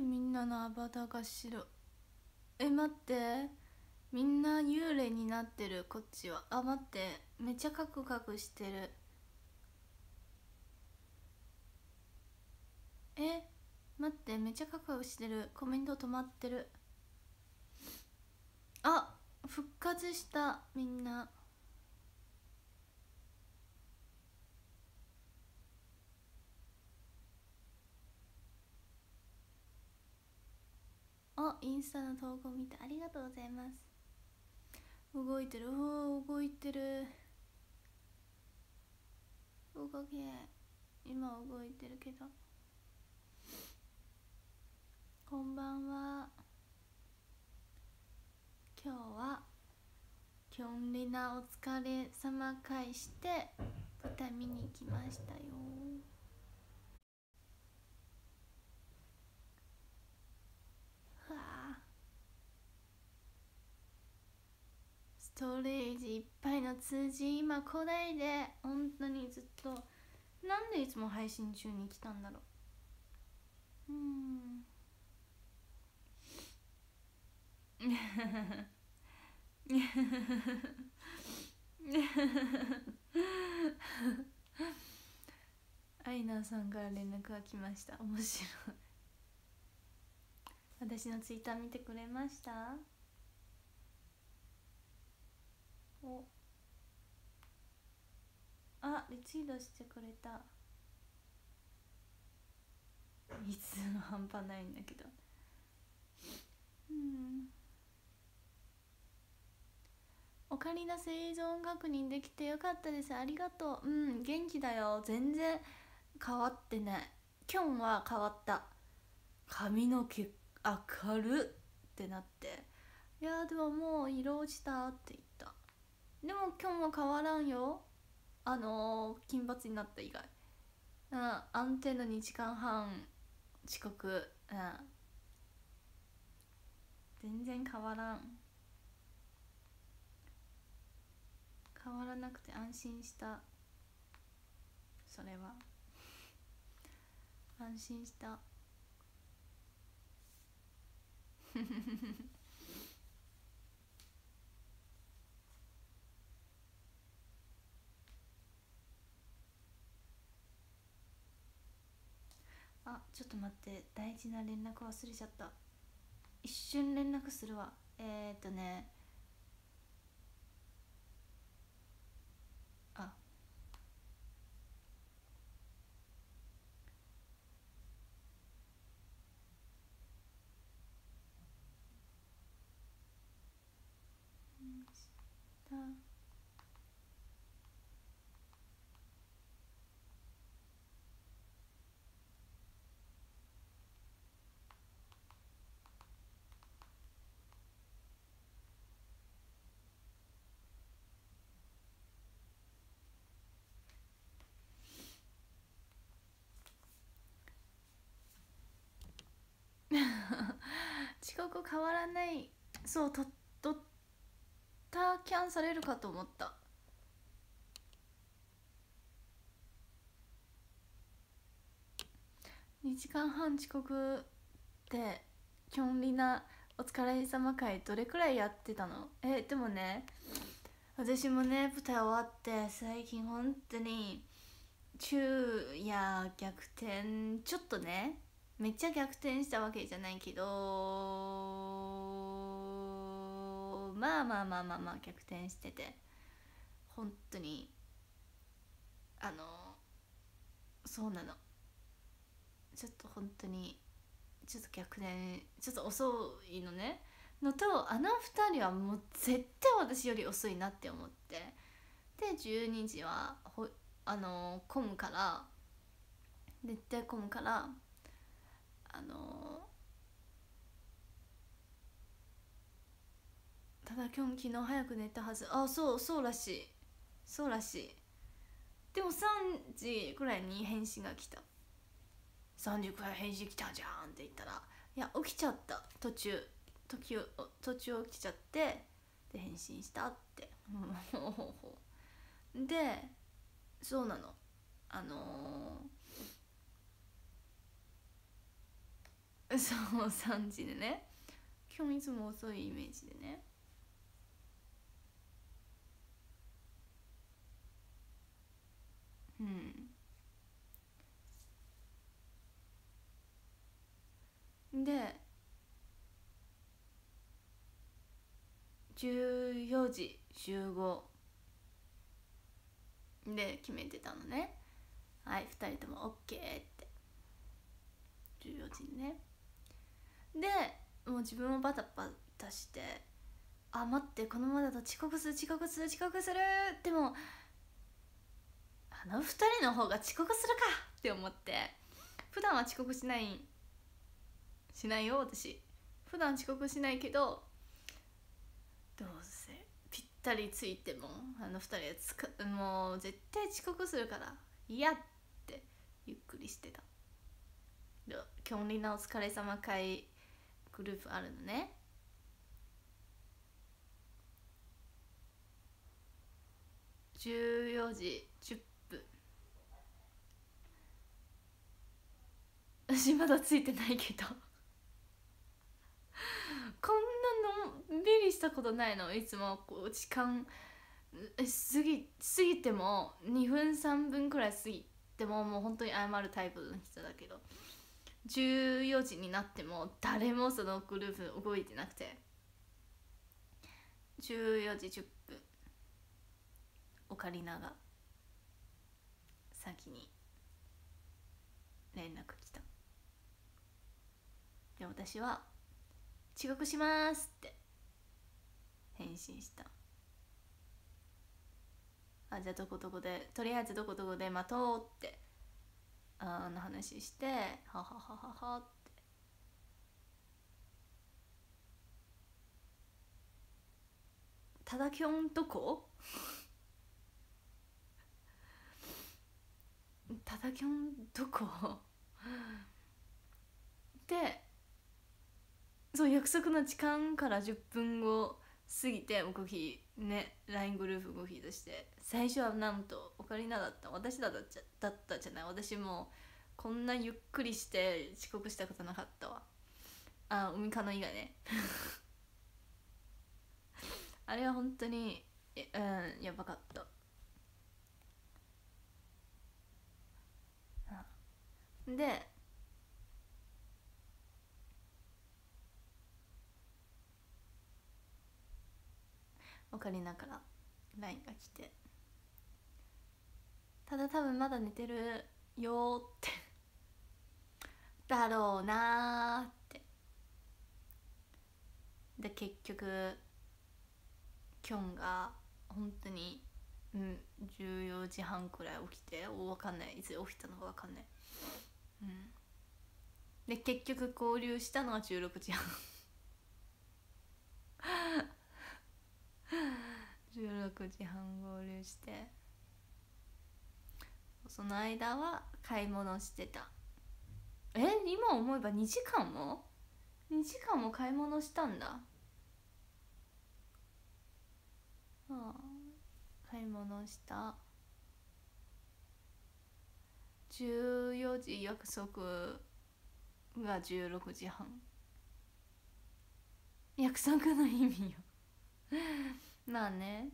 みんなのアバターが白え待って。みんな幽霊になってる。こっちは。あ待って。めっちゃカクカクしてる。え待って。めっちゃカクカクしてる。コメント止まってる。あ復活した。みんな。あインスタの投稿見てありがとうございます。動いてる。おお動いてる。動け。今動いてるけど。こんばんは。今日はキョンリナお疲れ様会して舞台見に来ましたよふわあストレージいっぱいの通じ今来ないで本当にずっとなんでいつも配信中に来たんだろう？うん。アイナーさんから連絡が来ました。面白い。私のツイッター見てくれました？お。あリツイートしてくれた。いつの半端ないんだけど。うん。オカリナ生存確認できてよかったです。ありがとう。うん元気だよ。全然変わってない。キョンは変わった。髪の毛明るってなって。いやでももう色落ちたって言ったでもキョンは変わらんよ。あのー、金髪になった以外。うん安定の2時間半遅刻。うん。全然変わらん。変わらなくて安心した。それは。安心した。あちょっと待って。大事な連絡忘れちゃった。一瞬連絡するわ。えー、っとねあした遅刻変わらないそうとドッタキャンされるかと思った。2時間半遅刻ってキョンリナお疲れ様会どれくらいやってたの？えでもね私もね舞台終わって最近本当に昼夜逆転ちょっとねめっちゃ逆転したわけじゃないけどまあまあまあまあまあ逆転してて本当にあのそうなの。ちょっと本当にちょっと逆転ちょっと遅いのね。のとあの2人はもう絶対私より遅いなって思って。で12時はほあの混むから絶対混むからあのただ今日昨日早く寝たはず。あそうそうらしい。そうらしい。でも3時くらいに返信が来た。3時くらい返信来たじゃんって言ったらいや起きちゃった。途中。途中途中起きちゃってで返信したって。でそうなの。あのーそう3時でね。今日いつも遅いイメージでね。うん。で14時集合。で決めてたのね。はい2人とも OK って。14時にね。でもう自分もバタバタしてあ待ってこのままだと遅刻する遅刻する遅刻するでもあの2人の方が遅刻するかって思って普段は遅刻しないしないよ私普段遅刻しないけどどうせぴったりついてもあの2人はつかもう絶対遅刻するから嫌ってゆっくりしてた。今日みんなお疲れ様会グループあるのね。14時10分。私まだついてないけど。こんなのんびりしたことないの？いつもこう時間過ぎ過ぎても2分3分くらい過ぎてももう本当に謝るタイプの人だけど。14時になっても誰もそのグループ動いてなくて。14時10分オカリナが先に連絡来た。で私は「遅刻します」って。返信した。あじゃあどこどこでとりあえずどこどこで待とうって。あの話してはははははって。ただきょんとこ？ただきょんどこ？でそう約束の時間から10分後過ぎて動きね LINE グループ動き出して最初はなんとオカリナだった私だっただったじゃない私もこんなゆっくりして遅刻したことなかったわ。あ海かの以外ね。あれは本当にうんやばかった。でオカリナから LINE が来て。ただ多分まだ寝てるよって。だろうなって。で結局キョンが本当にうん14時半くらい起きてお分かんない。いつ起きたのか分かんない。うん。で結局合流したのは16時半。16時半合流して。その間は買い物してた。え今思えば2時間も ?2 時間も買い物したんだ。ああ買い物した。14時約束が16時半。約束の意味よ。まあね。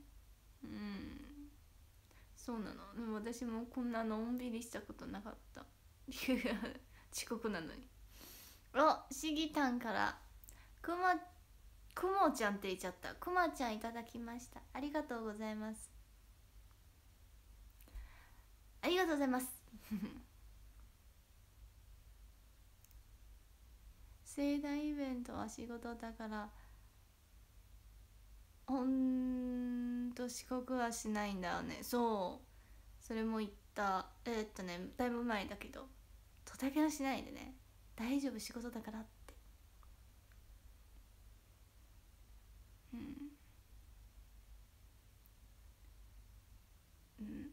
うん。そうなの。でも私もこんなのんびりしたことなかった。遅刻なのに。おしぎたんから。くまくもちゃんって言っちゃった。くまちゃんいただきました。ありがとうございます。ありがとうございます。盛大イベントは仕事だからほんと遅刻はしないんだよね。そう。それも言った。えー、っとねだいぶ前だけど。とだけはしないでね。大丈夫仕事だからって。うん。うん。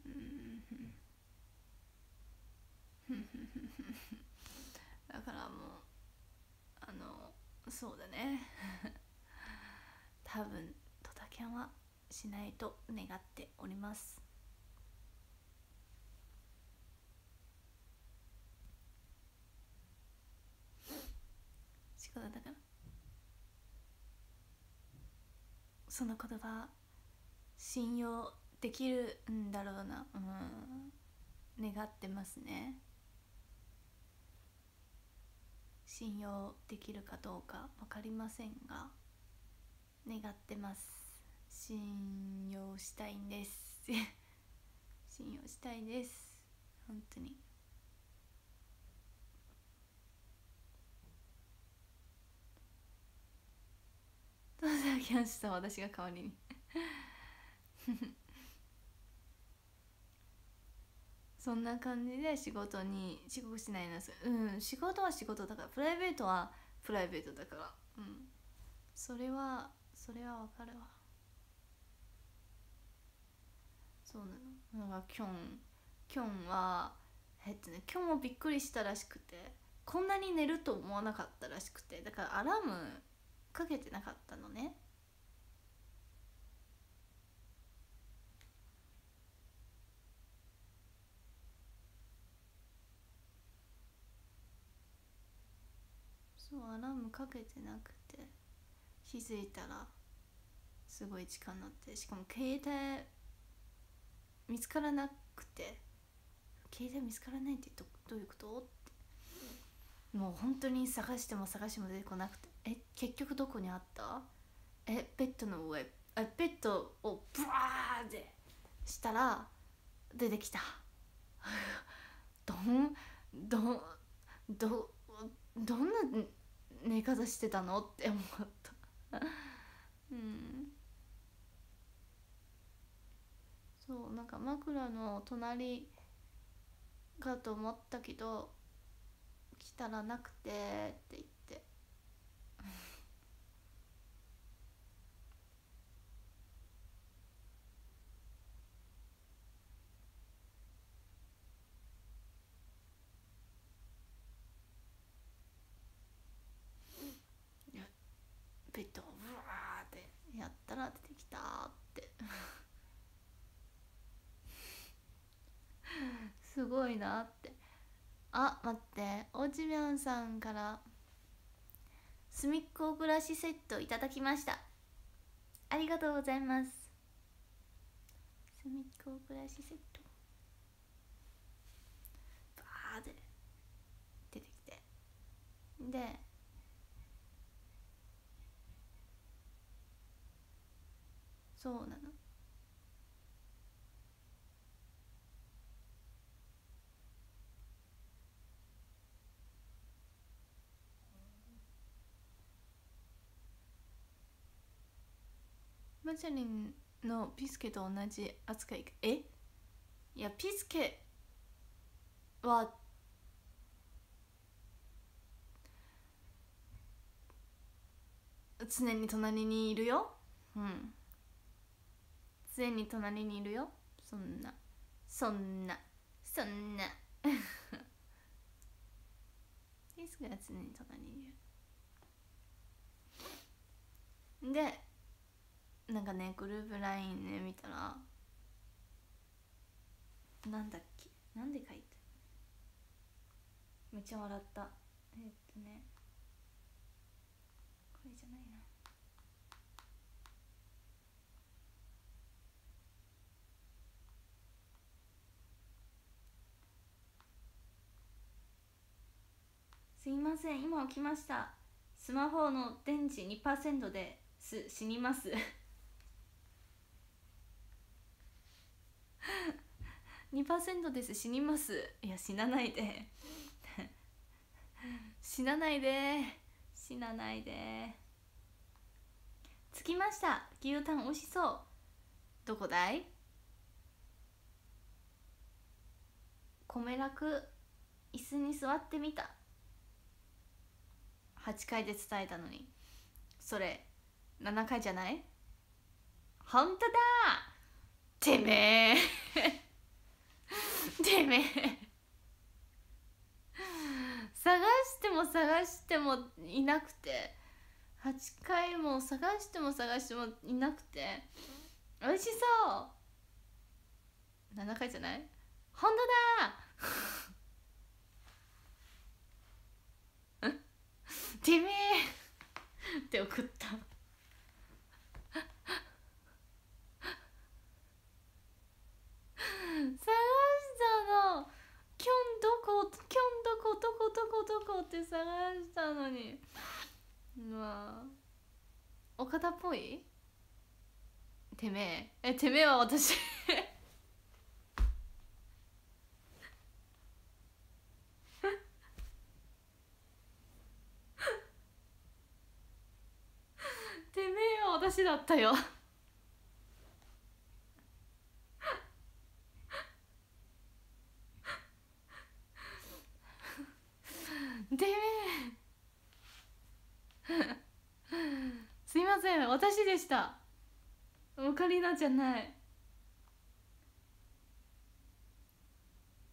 だからもうあのそうだね多分キャンはしないと願っております。仕事だから。その言葉信用できるんだろうな。うん。願ってますね。信用できるかどうか分かりませんが願ってます。信用したいんです。信用したいです。本当に。どうぞきました私が代わりに。そんな感じで仕事に遅刻しないんです。うん仕事は仕事だからプライベートはプライベートだから。うん。それはそれはわかるわ。そうなの。なんかキョンキョンはえっとね今日もびっくりしたらしくてこんなに寝ると思わなかったらしくてだからアラームかけてなかったのね。そうアラームかけてなくて気づいたらすごい時間になってしかも携帯見つからなくて。携帯見つからないってどどういうこと？って。もう本当に探しても探しても出てこなくて。え結局どこにあった？えベッドの上。えベッドをブワーってしたら出てきた。どんどんどどんな寝方してたの？って思った。うん。そうなんか枕の隣かと思ったけど来たらなくてって言ってベッドをブワーってやったら出てきたってすごいなって。あ待って。おちみゃんさんからすみっこ暮らしセットいただきました。ありがとうございます。すみっこ暮らしセット。バーって出てきて。でそうなの。マチャリンのピスケと同じ扱いえ？いやピスケは常に隣にいるよ。うん。常に隣にいるよ。そんな。そんな。そんな。ピスケは常に隣にいる。でなんかねグループ LINE ね見たらなんだっけ？なんで書いてめっちゃ笑った。えっとね。これじゃないな。すいません。今起きました。スマホの電池2%です。死にます。2%です。死にます。いや死なないで。死なないで。死なないで。着きました。牛タン美味しそう。どこだい？米楽。椅子に座ってみた。8回で伝えたのに。それ7回じゃない？本当だ！てめえ。てめえ。探しても探してもいなくて。8回も探しても探してもいなくて。美味しそう。7回じゃない？本当だ。てめえ。って送った。探したの。キョンどこキョンどこどこどこどこって探したのに。まあ岡田っぽい？てめえ。えてめえは私。てめえは私だったよ。てめえ。すいません私でした。オカリナじゃない。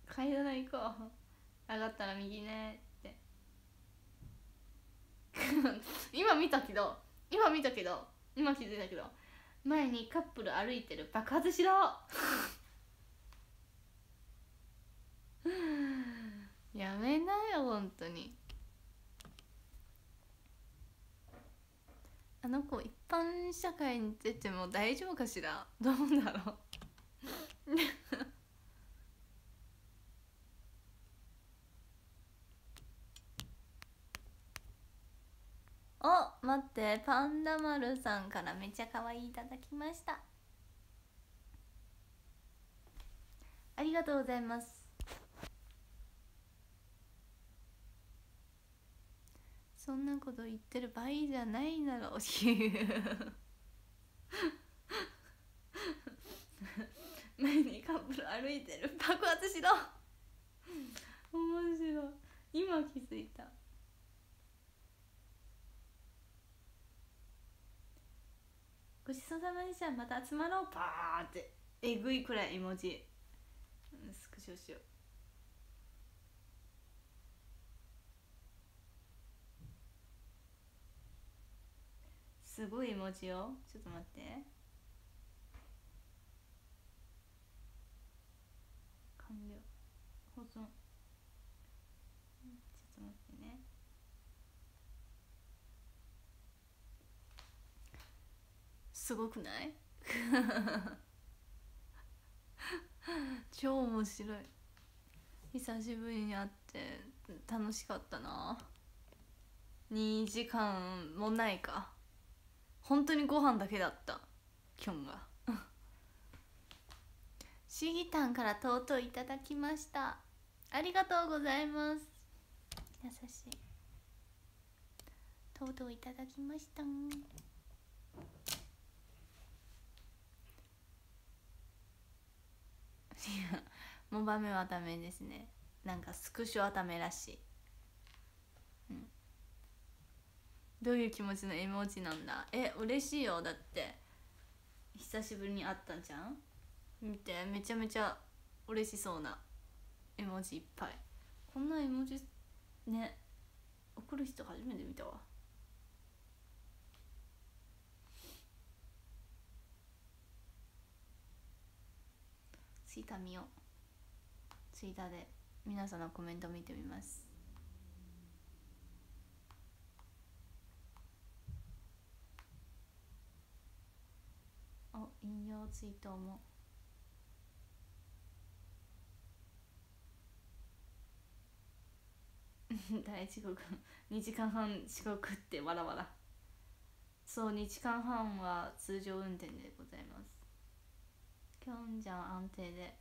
階段行こう。上がったら右ねって。今見たけど。今見たけど。今気づいたけど。前にカップル歩いてる爆発しろ。やめなよ本当に。あの子一般社会に出ても大丈夫かしら？どうだろう？お待って。パンダ丸さんからめちゃ可愛いいただきました。ありがとうございます。そんなこと言ってる場合じゃないだろう。し 前にカップル歩いてる爆発しろ。面白い。今気づいた。ごちそうさまでした。また集まろう。パーって。えぐいくらい絵文字。スクショしよう。すごい絵文字よちょっと待って。完了。保存。ちょっと待ってね。すごくない？超面白い。久しぶりに会って楽しかったな。2時間もないか。本当にご飯だけだった。キョンが。シギタンからとうとういただきました。ありがとうございます。優しい。とうとういただきました。いやモバメはダメですね。なんかスクショはダメらしい、うん、どういう気持ちの絵文字なんだ？え嬉しいよ。だって久しぶりに会ったんじゃん？見てめちゃめちゃ嬉しそうな絵文字いっぱい。こんな絵文字ね送る人初めて見たわ。ツイッター見ようツイッターで皆さんのコメント見てみます。お引用ツイートも。大遅刻2時間半遅刻ってわらわら。そう2時間半は通常運転でございます。きょんちゃん安定で。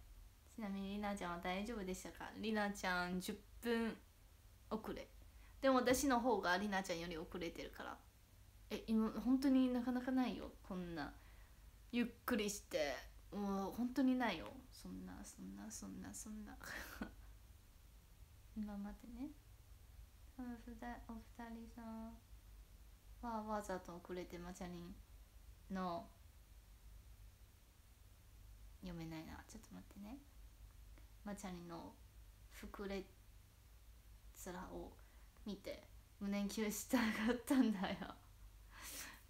ちなみにりなちゃんは大丈夫でしたか？りなちゃん10分遅れ。でも私の方がりなちゃんより遅れてるから。え今本当になかなかないよこんな。ゆっくりしてもう本当にないよ。そんなそんなそんなそんな。今待ってねお二人さんはわざと遅れてマチャリンの読めないな。ちょっと待ってね。マチャリンの膨れ面を見て胸キュンしたかったんだよ。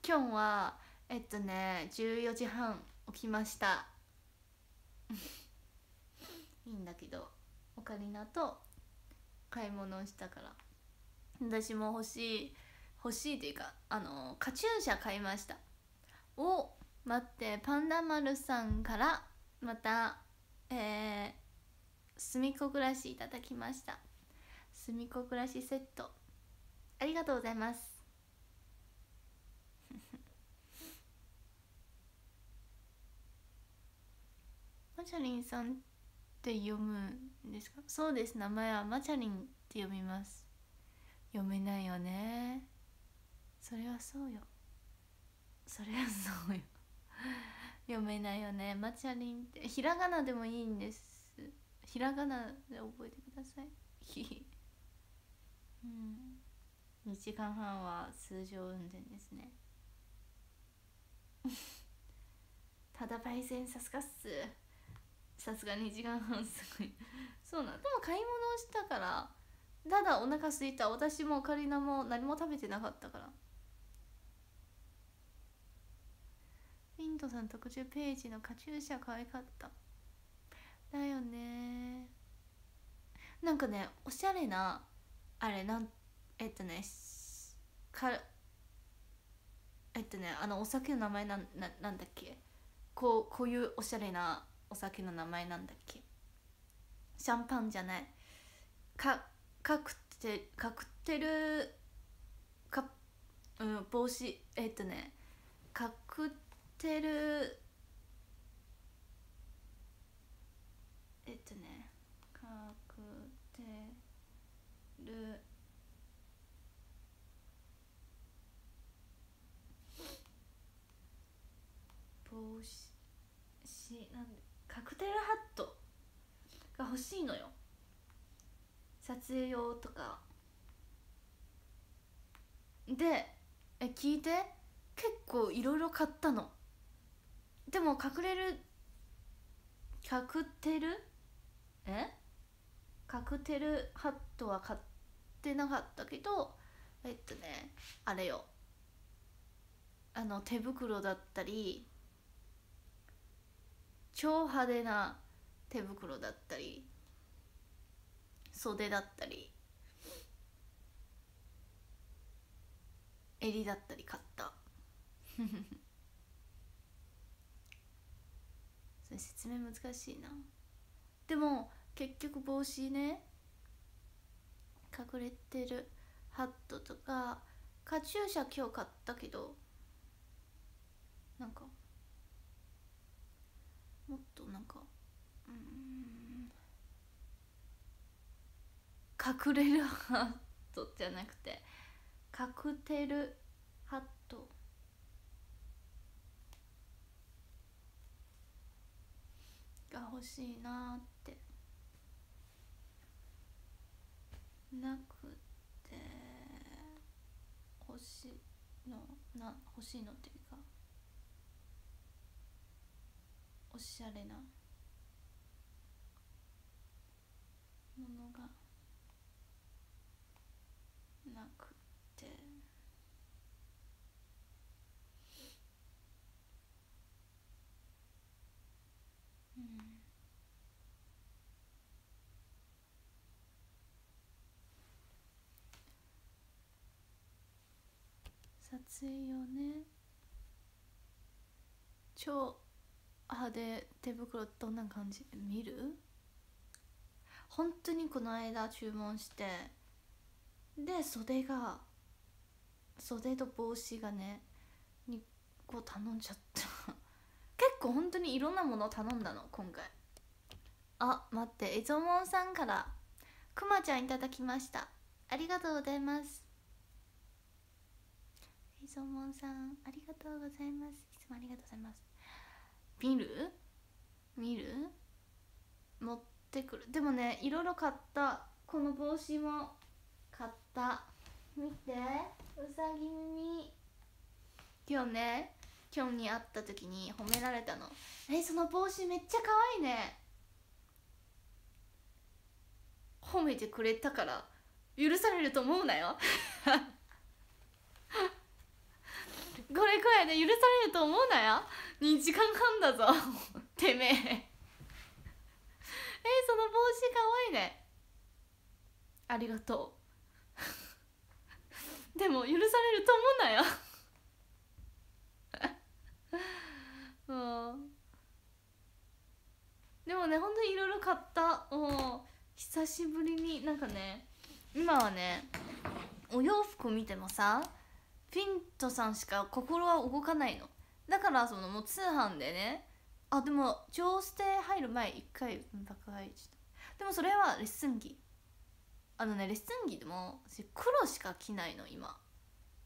今日はえっとね14時半起きました。いいんだけどオカリナと買い物をしたから。私も欲しい欲しいっていうかあのカチューシャ買いました。お待ってパンダ丸さんからまたえー、すみこ暮らしいただきました。すみこ暮らしセット。ありがとうございます。マチャリンさんって読むんですか？そうです。名前はマチャリンって読みます。読めないよね。それはそうよ。それはそうよ。読めないよね。マチャリンって。ひらがなでもいいんです。ひらがなで覚えてください。うん。2時間半は通常運転ですね。ただ焙煎さすがっす。さすが2時間半すごい。そうなんでも買い物をしたからただお腹すいた私もオカリナも何も食べてなかったから。インドさん特注ページのカチューシャ可愛かった。だよね。なんかねおしゃれなあれなんえっとねかえっとねあのお酒の名前なんななんだっけ。こうこういうおしゃれなお酒の名前なんだっけ？シャンパンじゃない。かカクテカクテルかうん帽子。えっとねカクテルえっとねカクテル帽子なんでカクテルハットが欲しいのよ。撮影用とか。でえ聞いて。結構いろいろ買ったの。でも隠れるカクテルえ？カクテルハットは買ってなかったけどえっとねあれよ。あの手袋だったり超派手な手袋だったり袖だったり襟だったり買った。それ説明難しいな。でも結局帽子ね隠れてるハットとかカチューシャ今日買ったけどなんかもっとなんかうん隠れるハットじゃなくてカクテルハット。が欲しいなって。なくて欲しいのな欲しいのっていうかおしゃれなものがなくて。うん。撮影用ね。超派手手袋どんな感じ？見る？本当にこの間注文してで袖が袖と帽子がね2個頼んじゃった。結構本当にいろんなものを頼んだの今回。あ待ってエゾモンさんからくまちゃんいただきました。ありがとうございます。エゾモンさんありがとうございます。いつもありがとうございます。見る？見る？持ってくる。でもねいろいろ買った。この帽子も買った。見て。うさぎ耳。今日ね今日に会った時に褒められたの。えその帽子めっちゃ可愛いね。褒めてくれたから許されると思うなよ。これくらいで許されると思うなよ。2時間半だぞ。てめえ。えその帽子かわいいね。ありがとう。でも許されると思うなよ。うん。でもね本当にいろいろ買った。もう久しぶりになんかね今はねお洋服見てもさフィントさんしか心は動かないの。だからそのもう通販でねあでも上ステ入る前一回爆買いした。でもそれはレッスン着。あのねレッスン着でも私黒しか着ないの今。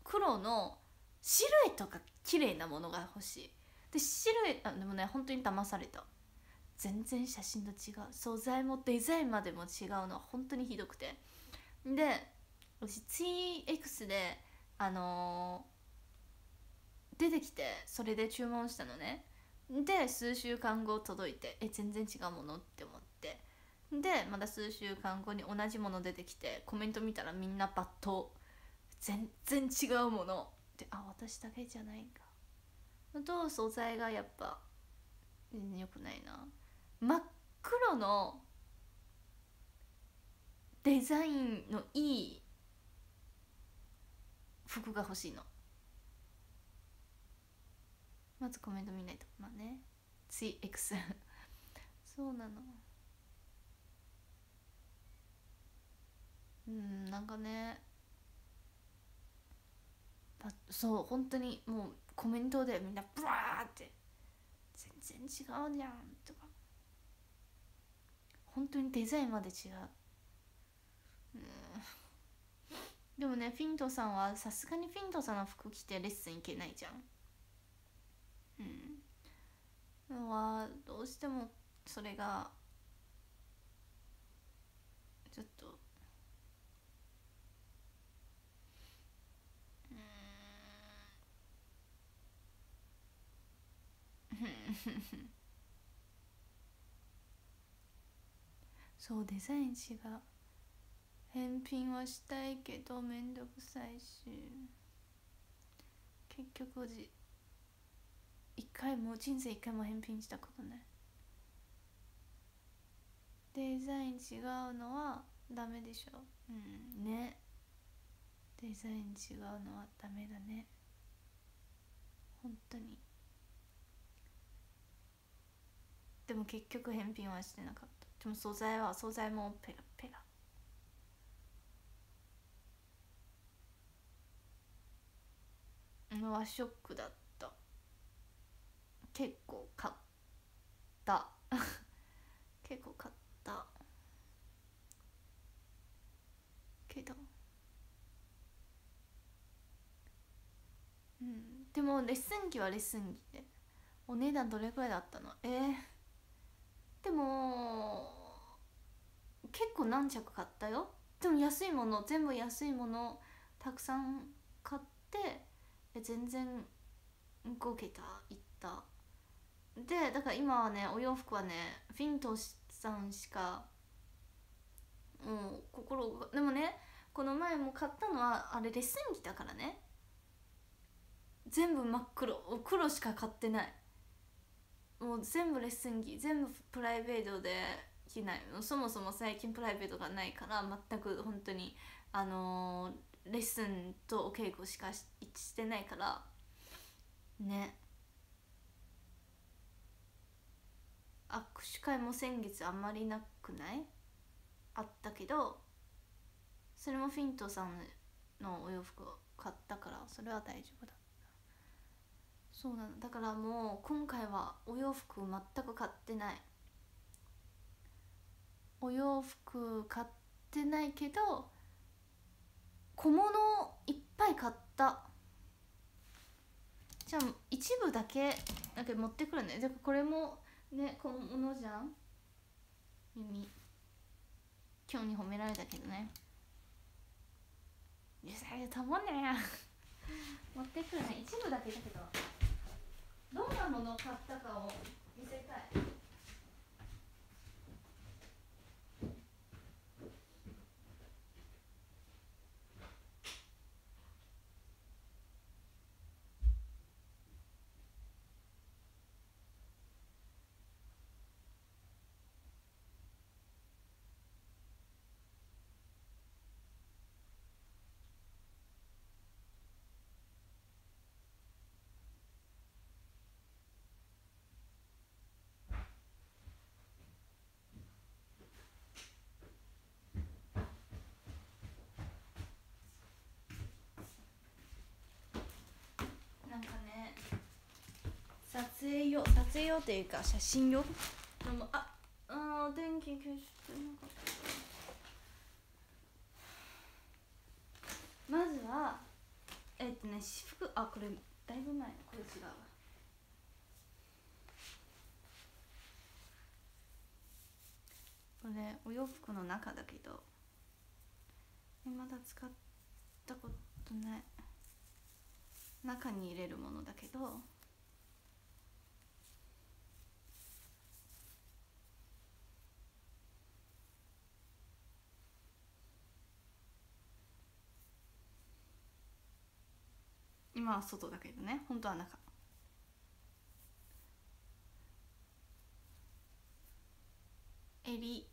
黒のシルエットが綺麗なものが欲しい。でシルエットでもね本当に騙された。全然写真と違う。素材もデザインまでも違うのは本当にひどくて。で私 2X であのー、出てきてそれで注文したのね。で数週間後届いてえ全然違うものって思って。でまた数週間後に同じもの出てきてコメント見たらみんなバット全然違うものであ私だけじゃないんか。と素材がやっぱ全然良くないな。真っ黒のデザインのいい服が欲しいの。まずコメント見ないと。まあね。3X そうなの。うんなんかね。そう本当にもうコメントでみんなブワーって。全然違うじゃんとか。本当にデザインまで違う。うん。でもねフィントさんはさすがにフィントさんの服着てレッスン行けないじゃん。うん。はどうしてもそれがちょっとうん。そうデザイン違う返品はしたいけどめんどくさいし結局じ一回も人生一回も返品したことない。デザイン違うのはダメでしょ。うんね。デザイン違うのはダメだね。本当に。でも結局返品はしてなかった。でも素材は素材もペラペラ。はショックだった。結構買った。結構買った。けど。うん。でもレッスン着はレッスン着で。お値段どれくらいだったの？えー。でも結構何着買ったよ？でも安いもの全部安いものたくさん買って全然5桁いった。でだから今はねお洋服はねフィントさんしかもう心でもねこの前も買ったのはあれレッスン着だからね。全部真っ黒黒しか買ってない。もう全部レッスン着全部プライベートで着ない。そもそも最近プライベートがないから全く本当にあのー、レッスンとお稽古しかしてないから。ね。握手会も先月あんまりなくない？あったけどそれもフィントさんのお洋服を買ったからそれは大丈夫だそうなの。だからもう今回はお洋服全く買ってない。お洋服買ってないけど小物いっぱい買った。じゃあ一部だけだけ持ってくるね。じゃこれもね小物じゃん？耳。今日に褒められたけどね。いやたまんねや。持ってくるね。一部だけだけど。どんなものを買ったかを見せたい影用撮影用というか写真用？でもああ電気消してなかったまずはえっとね私服あこれだいぶ前これ違うわ。これお洋服の中だけどまだ使ったことない。中に入れるものだけど今は外だけどね。本当は中。襟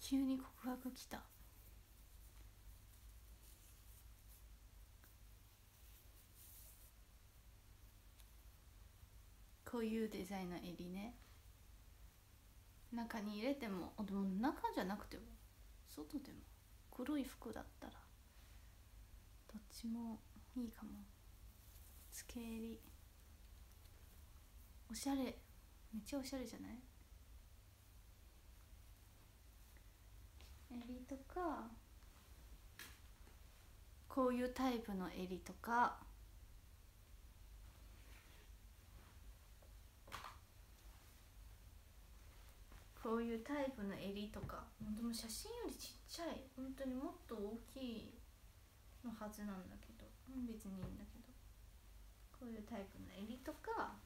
急に告白来た。こういうデザインの襟ね。中に入れてもあでも中じゃなくても外でも。黒い服だったらどっちもいいかも。つけ襟おしゃれ。めっちゃおしゃれじゃない？襟とかこういうタイプの襟とか。こういうタイプの襟とかでも写真よりちっちゃい本当にもっと大きいのはずなんだけど別にいいんだけどこういうタイプの襟とか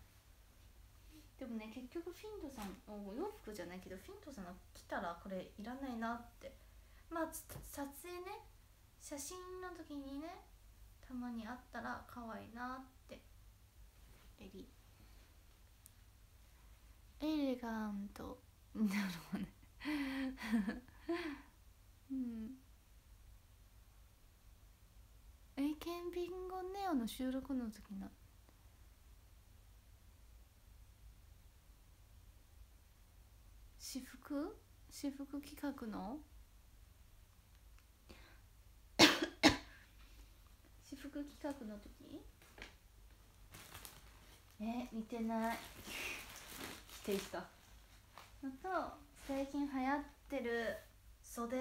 でもね結局フィントさんお洋服じゃないけどフィントさんが来たらこれいらないなってまあ撮影ね写真の時にねたまにあったら可愛いなって襟。エレガント。なるほどね。うん。えケンビンゴネオの収録の時の。私服？私服企画の？私服企画の時？え似てない。否定した。のと最近流行ってる袖。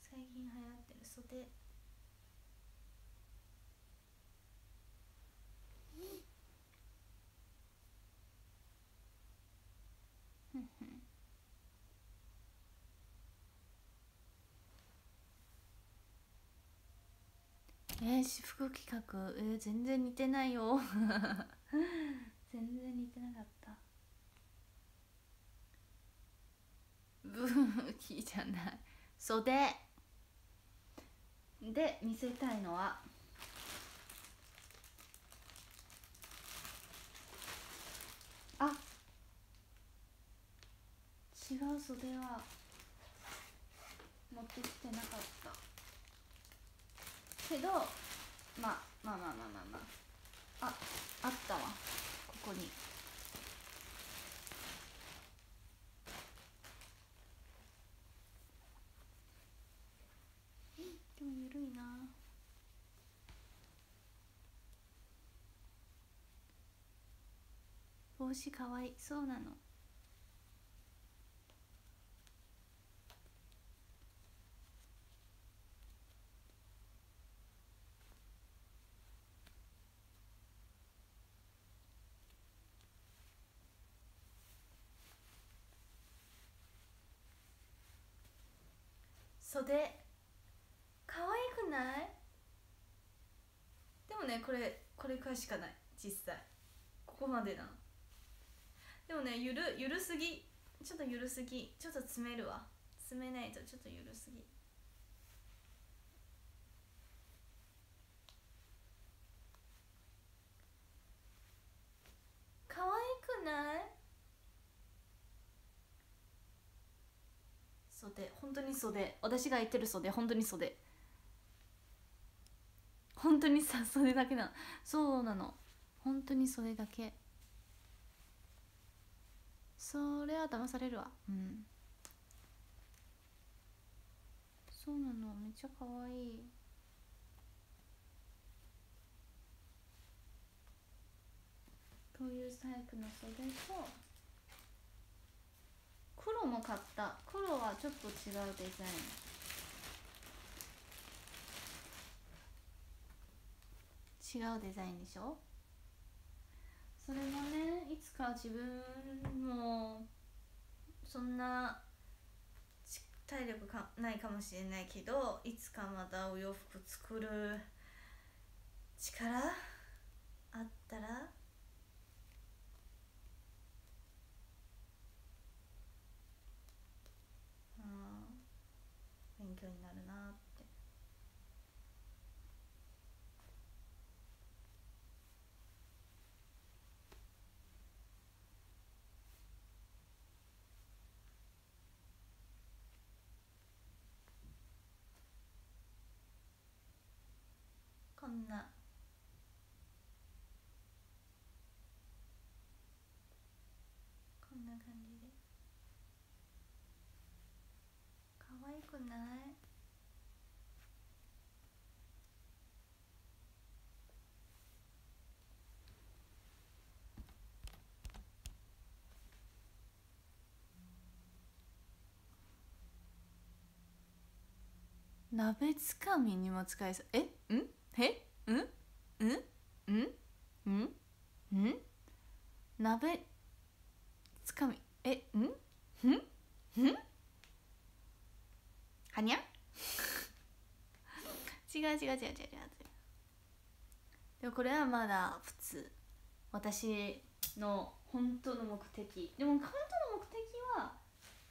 最近流行ってる袖。えー、私服企画。えー、全然似てないよ。全然似てなかった。ブーキーじゃない。袖。で見せたいのは。あ。違う袖は持ってきてなかった。けどまあまあまあまあまあまあ。ああったわ。ここに。でもゆるいな。帽子かわいい。そうなの。袖可愛くない？でもねこれこれくらいしかない。実際。ここまでなの。でもねゆるゆるすぎ。ちょっとゆるすぎ。ちょっと詰めるわ。詰めないとちょっとゆるすぎ可愛くない袖私が言ってる袖本当に袖。本当にさ それだけなの。そうなの。本当にそれだけ。それは騙されるわ。うん。そうなの。めっちゃ可愛い。こういうタイプの袖と黒も買った。黒はちょっと違うデザイン。違うデザインでしょ？それもねいつか自分もそんな体力かないかもしれないけどいつかまたお洋服作る力あったらうん勉強になるなってこんなこんな感じで可愛くない鍋つかみにも使えそう。え？ん？え？ん？ん？ん？ん？ん？鍋つかみ。え？ん？ん？ん？はにゃ違う 違う違う違う違う違う。でもこれはまだ普通。私の本当の目的。でも本当の目的は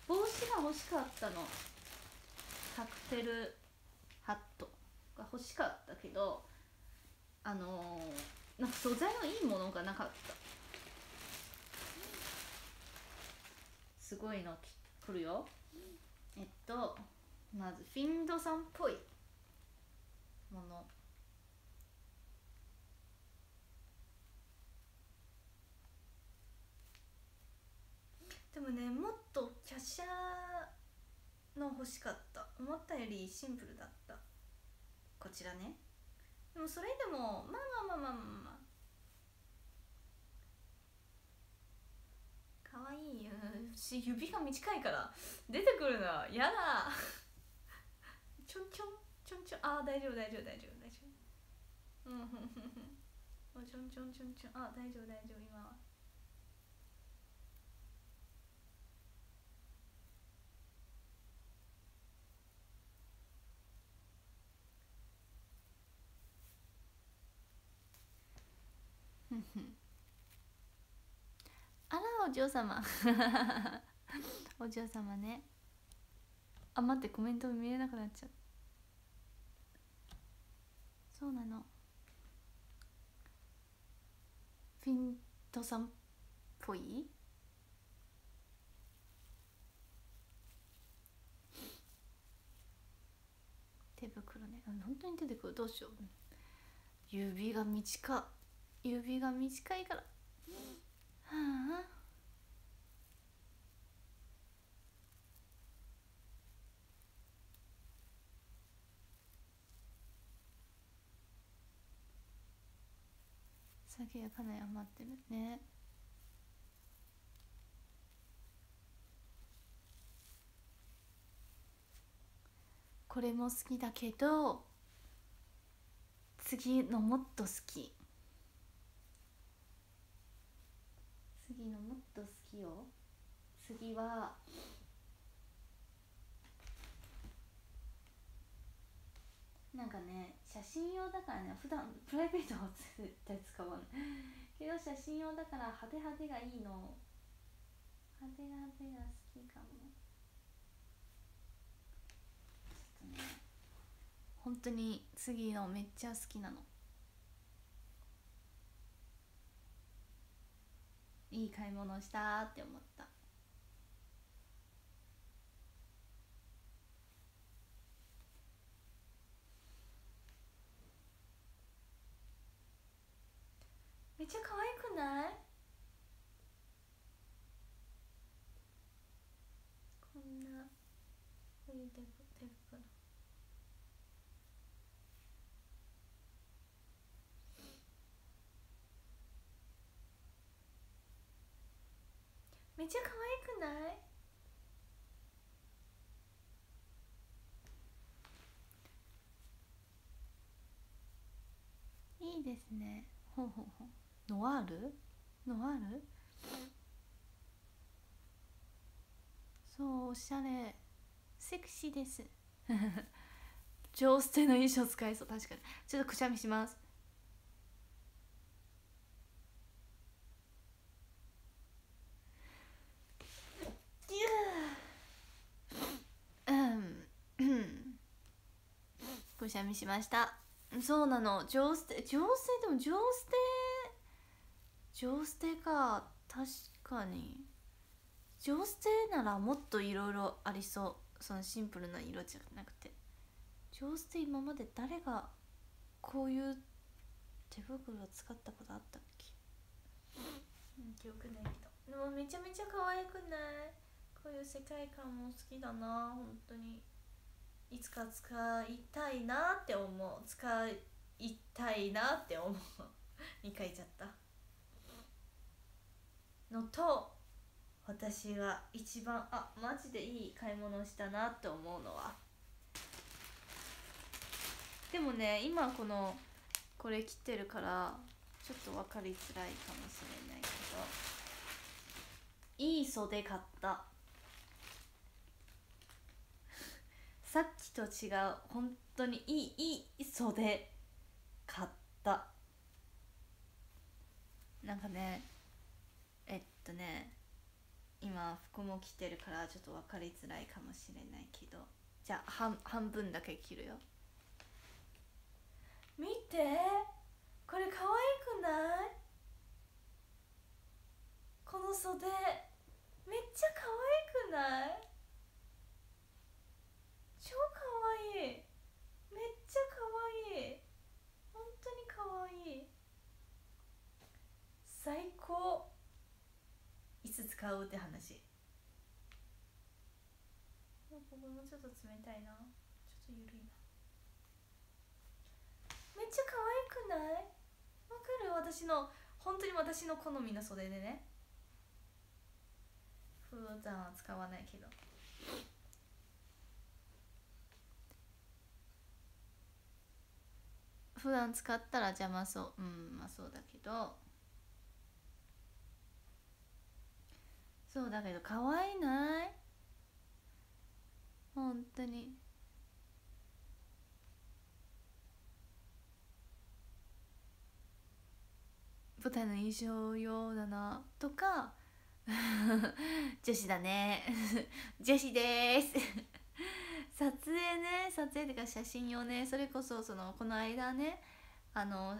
帽子が欲しかったの。カクテルハットが欲しかったけどあのー、なんか素材のいいものがなかった。すごいの来るよ。えっとまずフィンドさんっぽいもの。でもねもっと華奢の欲しかった。思ったよりシンプルだった。こちらね。でもそれでもまあまあまあまあまあまあ。かわいいよ。し指が短いから。出てくるのやだ。ちょんちょんちょんちょん。あー大丈夫大丈夫大丈夫大丈夫。うんふんふんふん。ちょんちょんちょんちょん。あ大丈夫大丈夫今は。あらお嬢様。お嬢様ね。あ待ってコメント見えなくなっちゃったそうなの。フィントさんっぽい？手袋ね。本当に出てくるどうしよう。指が短っ。指が短いから。はあ。酒がかなり余ってるね。これも好きだけど次のもっと好き。次のもっと好きよ。次はなんかね写真用だからね普段プライベートは絶対使わない。けど写真用だから派手派手がいいの。派手派手が好きかも。ちょっとね本当に次のめっちゃ好きなの。いい買い物をしたって思った。めっちゃ可愛くない？こんなめっちゃ可愛くない？いいですね。ほうほうほう。ノワール？ノワール？そうおしゃれ。セクシーです。上捨ての衣装使えそう。確かに。ちょっとくしゃみしますうんうんくしゃみしました。そうなの。上捨て上捨て？でも上捨て？上捨てか。確かに。上捨てならもっといろいろありそう。そのシンプルな色じゃなくて。上捨て今まで誰がこういう手袋を使ったことあったっけ？記憶ないけど。でもめちゃめちゃ可愛くない？こういう世界観も好きだな本当に。いつか使いたいなって思う。使いたいなって思う。に書いちゃった。のと私が一番あマジでいい買い物をしたなって思うのは。でもね今このこれ切ってるからちょっと分かりづらいかもしれないけど。いい袖買った。さっきと違う本当にいいいい袖買った。なんかねえっとね今服も着てるからちょっと分かりづらいかもしれないけど。じゃあ半半分だけ切るよ。見て。これ可愛くない？この袖。めっちゃ可愛くない？超可愛い。めっちゃ可愛い。本当に可愛い。最高。いつ使うって話。もうここもちょっと冷たいな。ちょっとゆるいな。めっちゃ可愛くない？わかる？私の本当に私の好みの袖でね。普段は使わないけど。普段使ったら邪魔そう。うんまあそうだけど。そうだけど可愛いない？本当に。舞台の衣装用だな。とか 女子だね。女子です。撮影ね撮影っていうか写真用ねそれこそそのこの間ねあの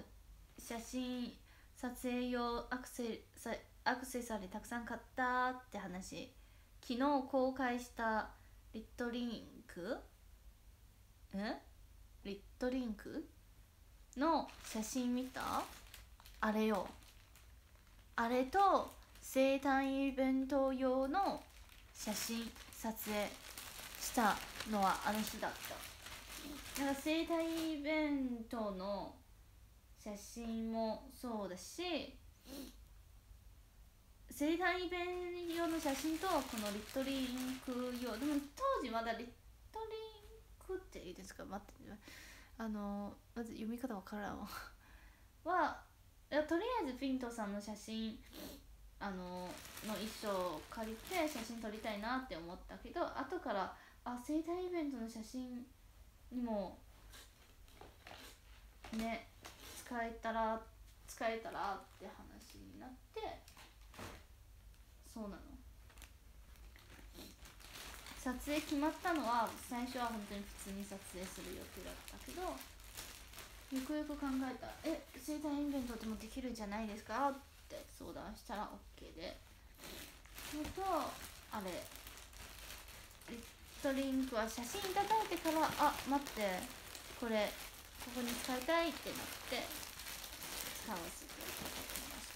写真撮影用アクセサアクセサリーたくさん買ったって話昨日公開したリットリンクんリットリンク？の写真見た？あれよ。あれと生誕イベント用の写真撮影。したのはあの日だった。なんか生誕イベントの写真もそうだし生誕イベント用の写真とこのリットリンク用でも当時まだリットリンクっていいですか？待ってあのまず読み方わからんわ。はいやとりあえずピントさんの写真あのの衣装を借りて写真撮りたいなって思ったけど後からあ生誕イベントの写真にもね使えたら使えたらって話になってそうなの。撮影決まったのは最初は本当に普通に撮影する予定だったけどよくよく考えたえ生誕イベントでもできるんじゃないですか？って相談したら OK で。それとあれトリンクは写真いただいてからあ待ってこれここに使いたいってなって使わせていただきまし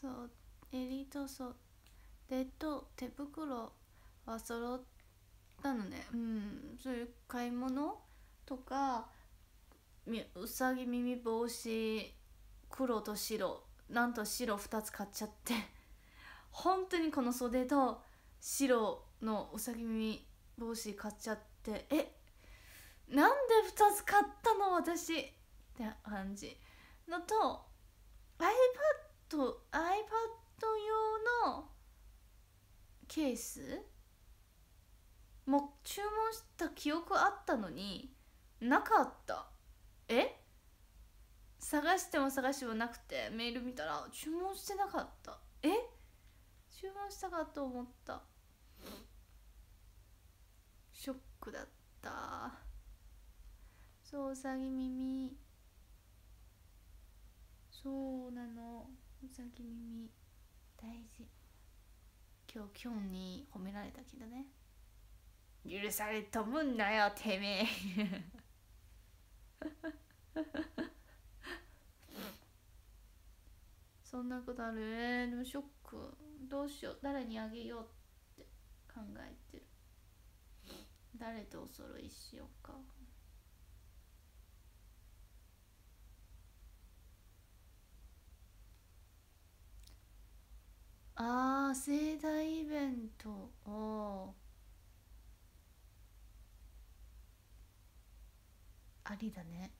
そう襟と袖と手袋は揃ったのね。うんそういう買い物とかうさぎ耳帽子黒と白なんと白2つ買っちゃって。本当にこの袖と白のうさぎ耳帽子買っちゃって。えなんで2つ買ったの私？って感じ。のと iPad, と iPad 用のケース？も注文した記憶あったのになかった。え？探しても探してもなくてメール見たら注文してなかった。え？注文したかと思った。ショックだった。そううさぎ耳そうなの。うさぎ耳大事。今日キョンに褒められたけどね。許されとむんなよてめえ。そんなことある？えーでもショック。どうしよう。誰にあげようって考えてる。誰とお揃いしようかあー盛大イベント。おありだね。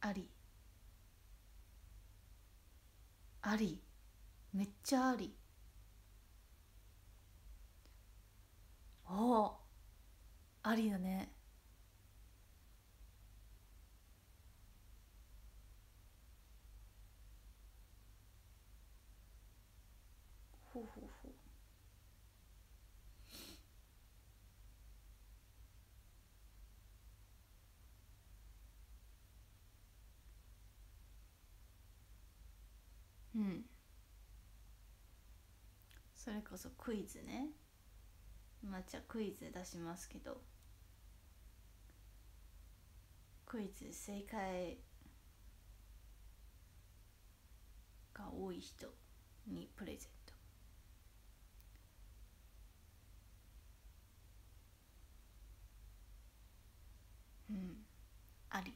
あり。あり。めっちゃあり。おおありだねほうほうほううんそれこそクイズね。まあじゃあクイズ出しますけど。クイズ正解が多い人にプレゼント。うんあり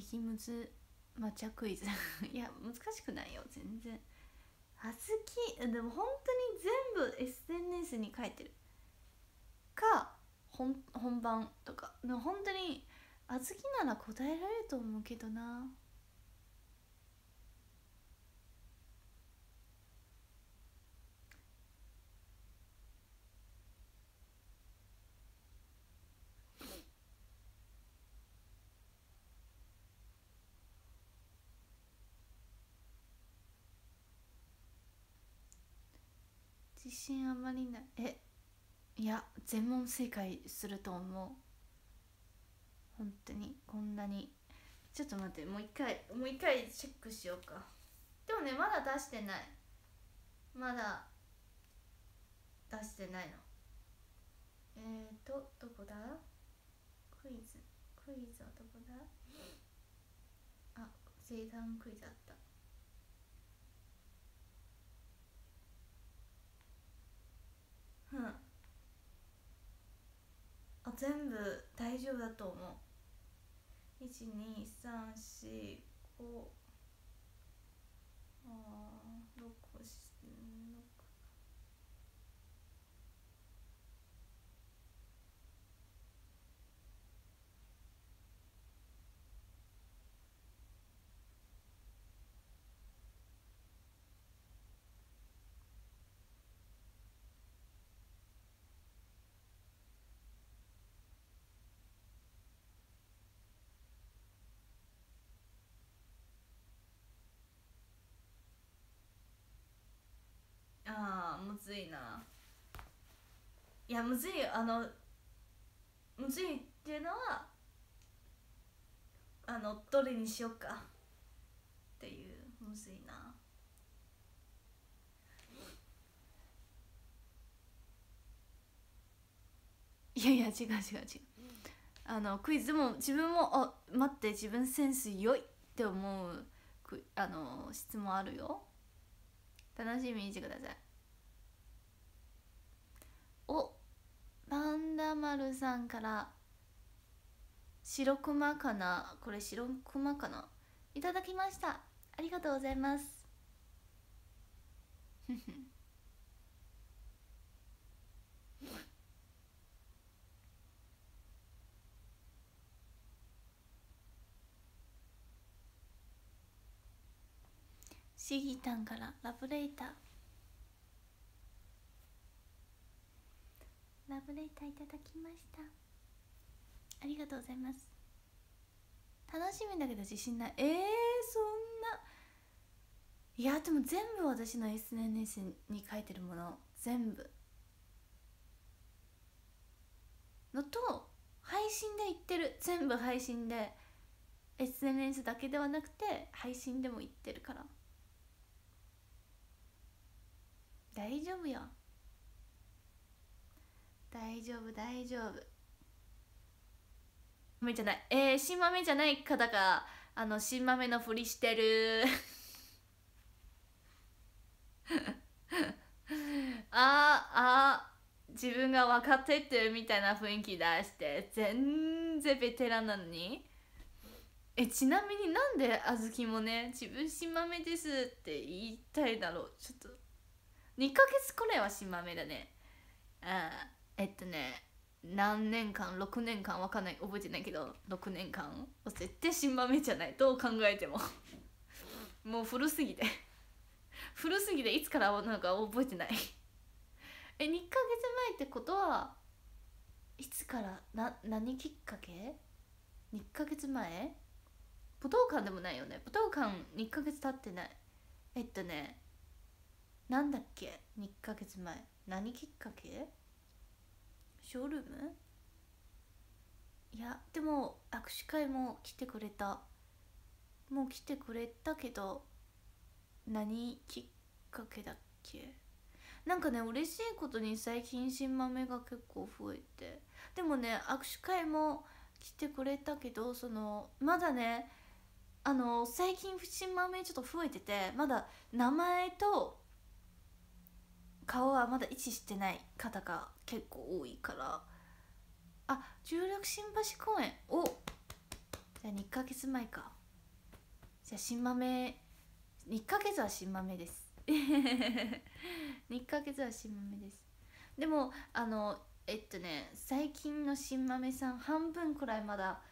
激ムズ抹茶クイズ。いや難しくないよ全然。あずき。でも本当に全部 SNS に書いてる。か本本番とか。の本当にあずきなら答えられると思うけどな。信あまりない。えいや全問正解すると思う。本当に。こんなに。ちょっと待って。もう一回もう一回チェックしようか。でもねまだ出してない。まだ出してないの。えーとどこだ？クイズ。クイズはどこだ？あ生誕クイズあった。うん。あ全部大丈夫だと思う。12345あ6 6あーむずいな。いやむずいあのむずいっていうのはあのどれにしようか。っていうむずいな。いやいや違う違う違う。あのクイズも自分もあ待って自分センス良いって思うあの質問あるよ。楽しみにしてください。おパンダ丸さんから白熊かな？これ白熊かな？いただきました。ありがとうございます。シギタンからラブレーター。ラブレターいただきました。ありがとうございます。楽しみだけど自信ない。えー、そんな。いやでも全部私の SNS に書いてるもの。全部。のと配信で言ってる。全部配信で。SNS だけではなくて配信でも言ってるから。大丈夫よ。大丈夫大丈夫。豆じゃない。えー、新豆じゃない方があの新豆のふりしてる。ああ自分が分かっててみたいな雰囲気出して全然ベテランなのに。えちなみになんで小豆もね自分新豆ですって言いたいだろう。ちょっと2ヶ月くらいは新豆だね。ああえっとね何年間6年間わかんない。覚えてないけど6年間絶対新豆じゃないどう考えても。もう古すぎて。古すぎていつからなんか覚えてない。え2ヶ月前ってことはいつからな何きっかけ ?2 ヶ月前？武道館でもないよね。武道館2ヶ月経ってない。えっとねなんだっけ？2ヶ月前。何きっかけ？ショールーム？いやでも握手会も来てくれた。もう来てくれたけど何きっかけだっけ？なんかね嬉しいことに最近新豆が結構増えて。でもね握手会も来てくれたけどそのまだねあの最近新豆ちょっと増えててまだ名前と顔はまだ位置してない方が結構多いから。あ重力新橋公園。お。じゃあ2ヶ月前か。じゃあ新豆。2ヶ月は新豆です。2ヶ月は新豆です。でもあのえっとね最近の新豆さん半分くらいまだ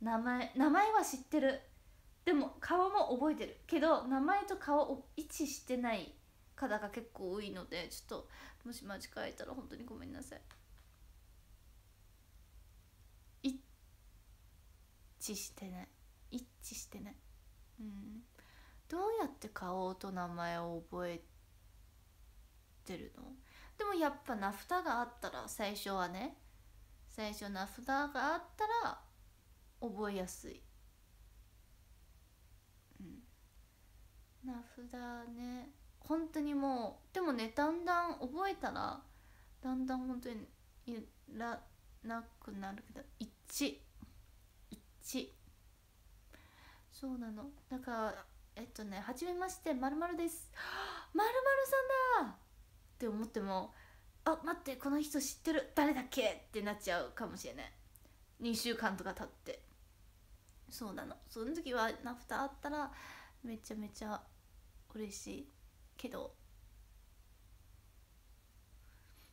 名前名前は知ってる。でも顔も覚えてる。けど名前と顔を位置してない方が結構多いのでちょっともし間違えたら本当にごめんなさい。一致してない。一致してない。うん。どうやって顔と名前を覚えてるの？でもやっぱ名札があったら最初はね最初名札があったら覚えやすい、うん、名札ね。本当にもうでもねだんだん覚えたらだんだん本当にいらなくなるけど1 1そうなの。だからえっとね「はじめましてまるまるです」「まるまるさんだ!」って思っても「あ待ってこの人知ってる。誰だっけ?」ってなっちゃうかもしれない。2週間とか経って。そうなの。その時はナフタあったらめちゃめちゃ嬉しい。けど。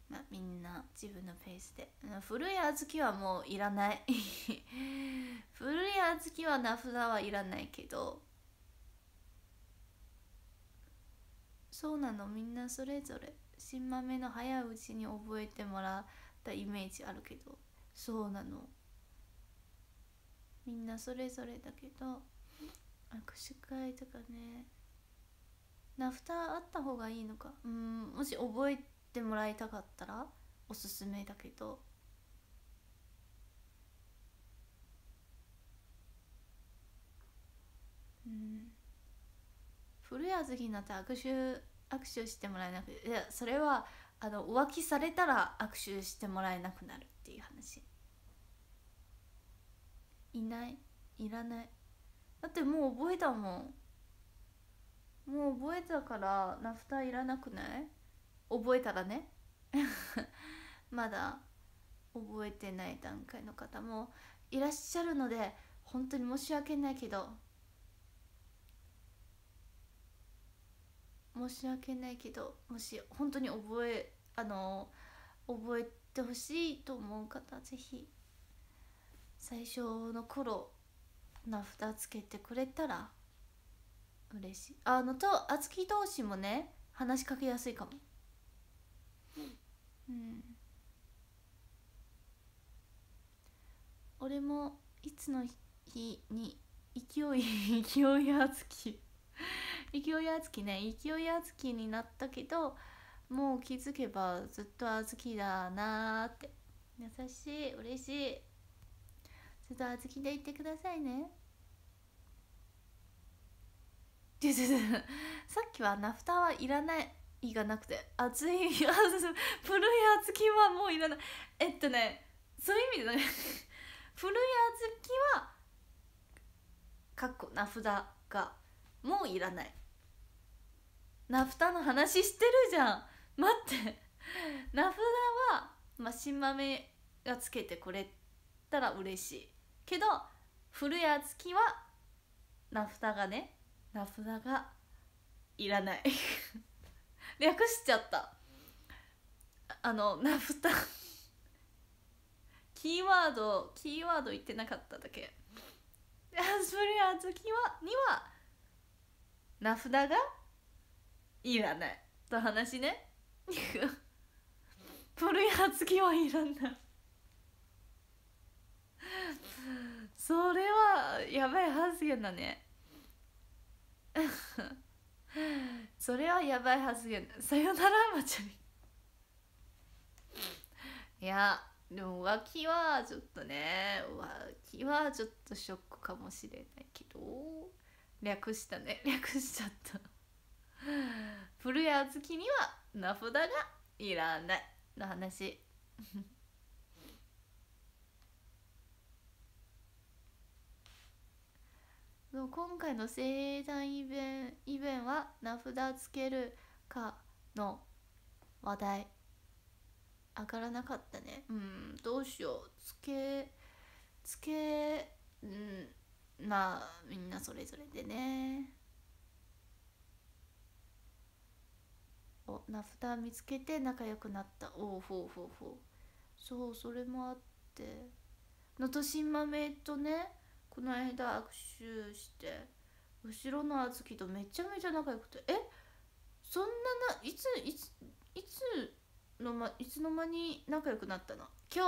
まあ、みんな自分のペースで。古い小豆はもういらない。古い小豆は名札はいらないけど。そうなの。みんなそれぞれ。新豆の早いうちに覚えてもらったイメージあるけど。そうなの。みんなそれぞれだけど。握手会とかね。名札あった方がいいのか。うんもし覚えてもらいたかったらおすすめだけど。うん。古谷月になって握手握手してもらえなくていやそれはあの浮気されたら握手してもらえなくなるっていう話。いない？いらない。だってもう覚えたもん。もう覚えたからナフタいらなくない？覚えたらね。まだ覚えてない段階の方もいらっしゃるので本当に申し訳ないけど申し訳ないけどもし本当に覚えあの覚えてほしいと思う方ぜひ最初の頃名札つけてくれたら嬉しい。あのとあつき同士もね話しかけやすいかも。うん。俺もいつの日に勢い勢いあつき。勢いあつきね勢いあつきになったけどもう気づけばずっとあずきだなーって。優しい嬉しい。ずっとあずきで言ってくださいね。さっきはナフタはいらないいがなくて。熱い古いあずきはもういらない。えっとねそういう意味でね古いあずきはかっこ名札がもういらない。名札の話してるじゃん。待って。名札は、まあ、新豆がつけてくれたら嬉しい。けど古いあずきは名札がね名札がいらない。略しちゃった。あの名札キーワードキーワード言ってなかっただけ。古いあずきはには名札がいらない。と話ね。古いあずきはいらない。それはやばい発言だね。それはやばい発言。さよならまちゃみ。いやでも浮気はちょっとね浮気はちょっとショックかもしれないけど略したね。略しちゃった。古谷あずきには名札がいらないの話。今回の生誕イベンイベンは名札つけるかの話題。上がらなかったね。うんどうしよう。つけつけうんまあみんなそれぞれでね。お名札見つけて仲良くなった。おおほうほうほう。そうそれもあって。能登新豆とねこの間握手して後ろのあずきとめちゃめちゃ仲良くてえ？そんなないついついつのまいつの間に仲良くなったの？今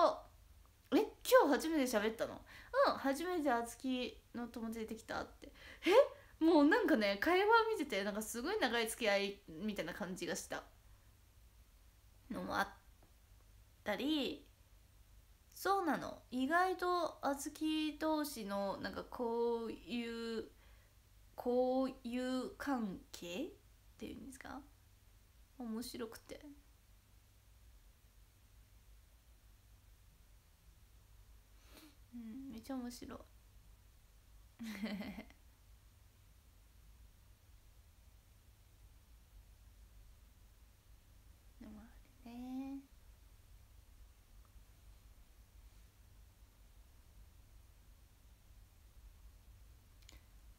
日。え？今日初めて喋ったの？うん初めてあずきの友達出てきたって。え？もうなんかね会話見ててなんかすごい長い付き合いみたいな感じがしたのもあったりそうなの。意外と小豆同士のなんかこういうこういう関係っていうんですか？面白くて。うんめっちゃ面白い。でもあれね。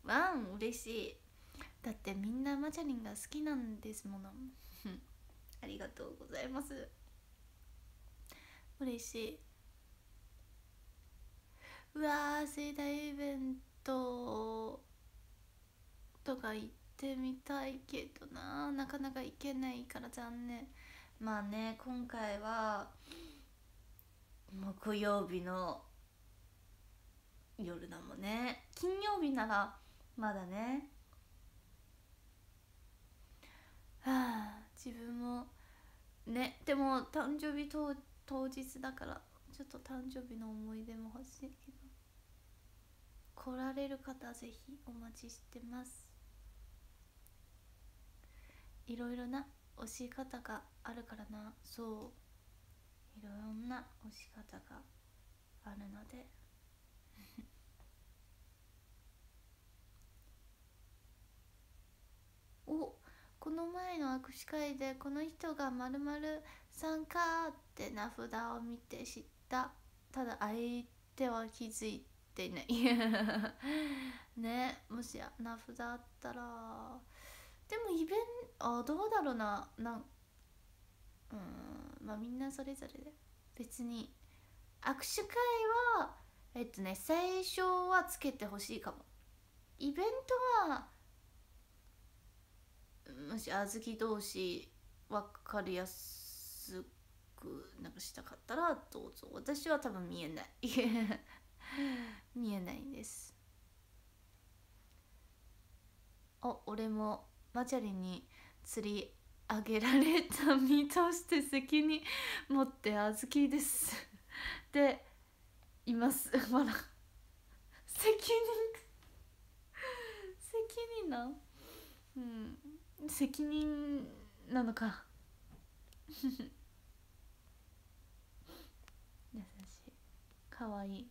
ワン嬉しい。だってみんなマチャリンが好きなんですもの。ありがとうございます。嬉しい。うわー盛大イベントとか行ってみたいけどな。なかなか行けないから残念。まあね今回は木曜日の夜だもんね。金曜日ならまだね。はあ自分もねでも誕生日当当日だからちょっと誕生日の思い出も欲しいけど来られる方ぜひお待ちしてます。いろいろな教え方があるからな。そう。いろんな押し方があるので。おこの前の握手会でこの人がまるまるさんかって名札を見て知った。ただ相手は気づいていない。ねもしや名札あったら。でもイベントどうだろうな。なんうんまあみんなそれぞれで。別に握手会はえっとね最初はつけてほしいかも。イベントはもし小豆同士分かりやすくなんかしたかったらどうぞ。私は多分見えない。見えないんです。あ俺もマチャリに釣り上げられた身として責任持って小豆です。でいます。まだ責任。責任なうん。責任なのか。優しい。かわいい。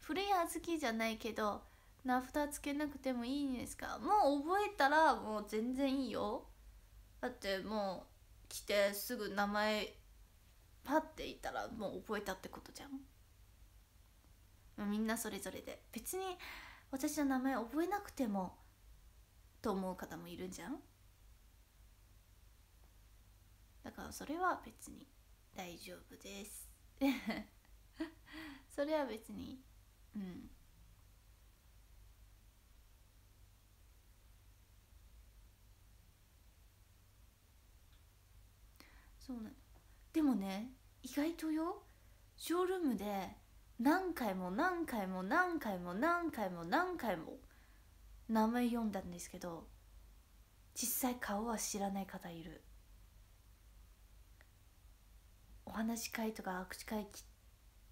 古い小豆じゃないけど名札つけなくてもいいんですか？もう覚えたらもう全然いいよ。だってもう来てすぐ名前パッていたらもう覚えたってことじゃん。みんなそれぞれで。別に私の名前覚えなくてもと思う方もいるじゃん。だからそれは別に大丈夫です。それは別にうん。そうなでもね意外とよショールームで何回も何回も何回も何回も何回も名前読んだんですけど実際顔は知らない方いる。お話し会とか握手会来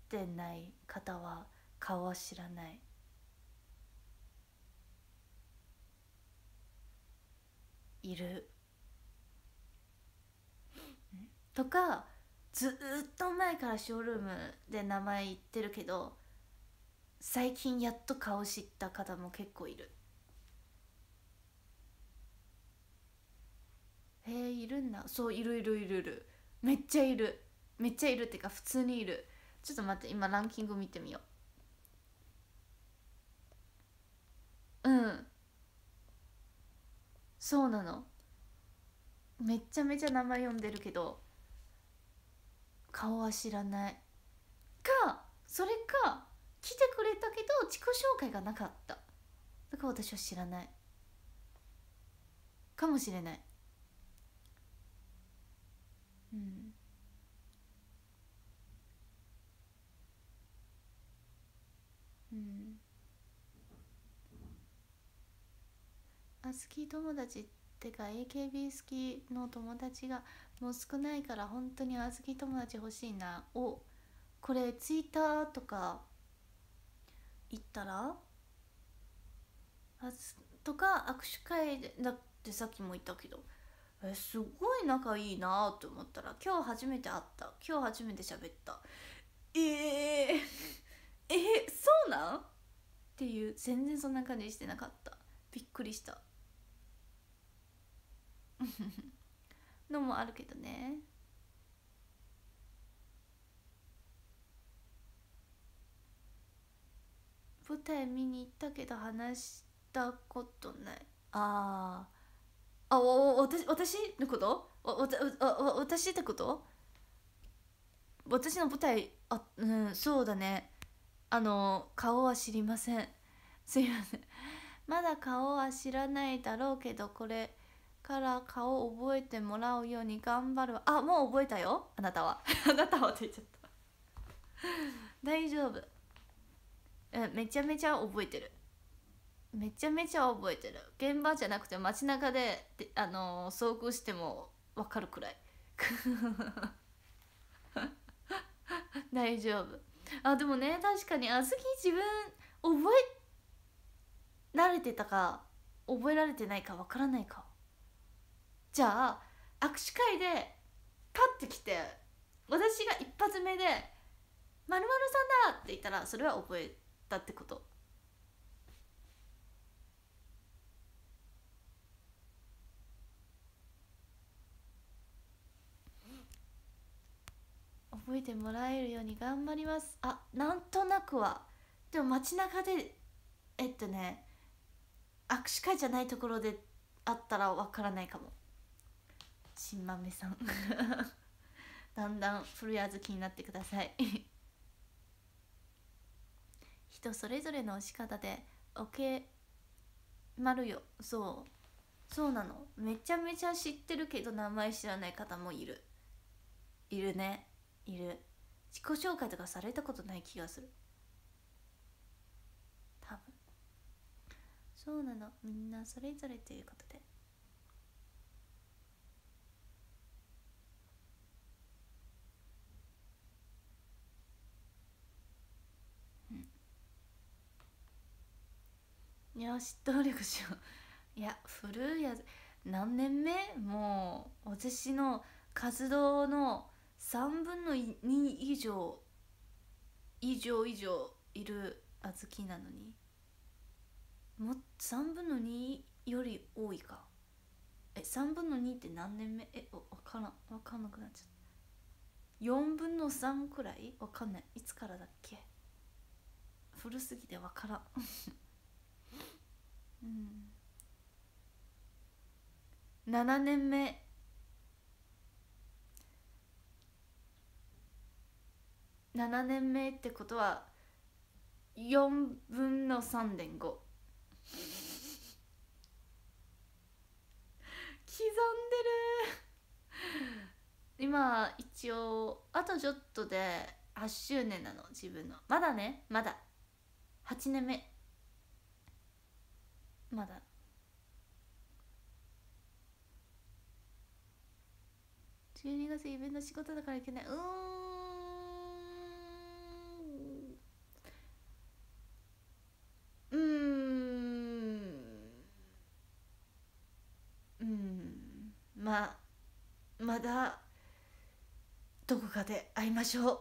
てない方は顔は知らない。いる。とかずっと前からショールームで名前言ってるけど最近やっと顔知った方も結構いる。へえいるんだそういるいるいるいるめっちゃいるめっちゃいるっていうか普通にいる。ちょっと待って今ランキング見てみよう。うん。そうなの。めっちゃめちゃ名前読んでるけど顔は知らない。かそれか来てくれたけど自己紹介がなかった。だから私は知らない。かもしれない。うん。うん。あ好き友達ってか AKB 好きの友達がもう少ないから本当にあずき友達欲しいな。おこれツイッターとか行ったら？あずとか握手会だってさっきも言ったけど。えすごい仲いいなと思ったら今日初めて会った。今日初めて喋った。えー、えー、そうなん？っていう全然そんな感じしてなかった。びっくりした。のもあるけどね。舞台見に行ったけど話したことない。あああ私私のこと？わわわ私ってこと？私の舞台あうんそうだね。あの顔は知りません。すいません。まだ顔は知らないだろうけどこれから顔を覚えてもらうように頑張るあもう覚えたよ。あなたは。あなたはって言っちゃった。大丈夫。えめちゃめちゃ覚えてる。めちゃめちゃ覚えてる。現場じゃなくて街中でであのー、遭遇しても分かるくらい。大丈夫。あでもね確かにあずき自分覚えられてたか覚えられてないか分からないか。じゃあ握手会でパッて来て私が一発目で「まるさんだ!」って言ったらそれは覚えたってこと。覚えてもらえるように頑張ります。あなんとなくは。でも街中でえっとね握手会じゃないところで会ったらわからないかも。新豆さん。だんだん古谷好きになってください。人それぞれの仕方でおけまるよ。そう。そうなの。めちゃめちゃ知ってるけど名前知らない方もいる。いるね。いる。自己紹介とかされたことない気がする。多分。そうなの。みんなそれぞれということで。いや知っとるしよういや古いやつ。何年目？もう私の活動の3分の2以上以上以上いる小豆なのに。も3分の2より多いか。え3分の2って何年目？え分からん。分かんなくなっちゃった。4分の3くらい？分かんない。いつからだっけ？古すぎて分からん。うん。7年目7年目ってことは4分の3.5刻んでる。今一応あとちょっとで8周年なの自分の。まだねまだ。8年目。まだ。12月イベント仕事だからいけない。うーん。うーん。うん。まあまだどこかで会いましょう。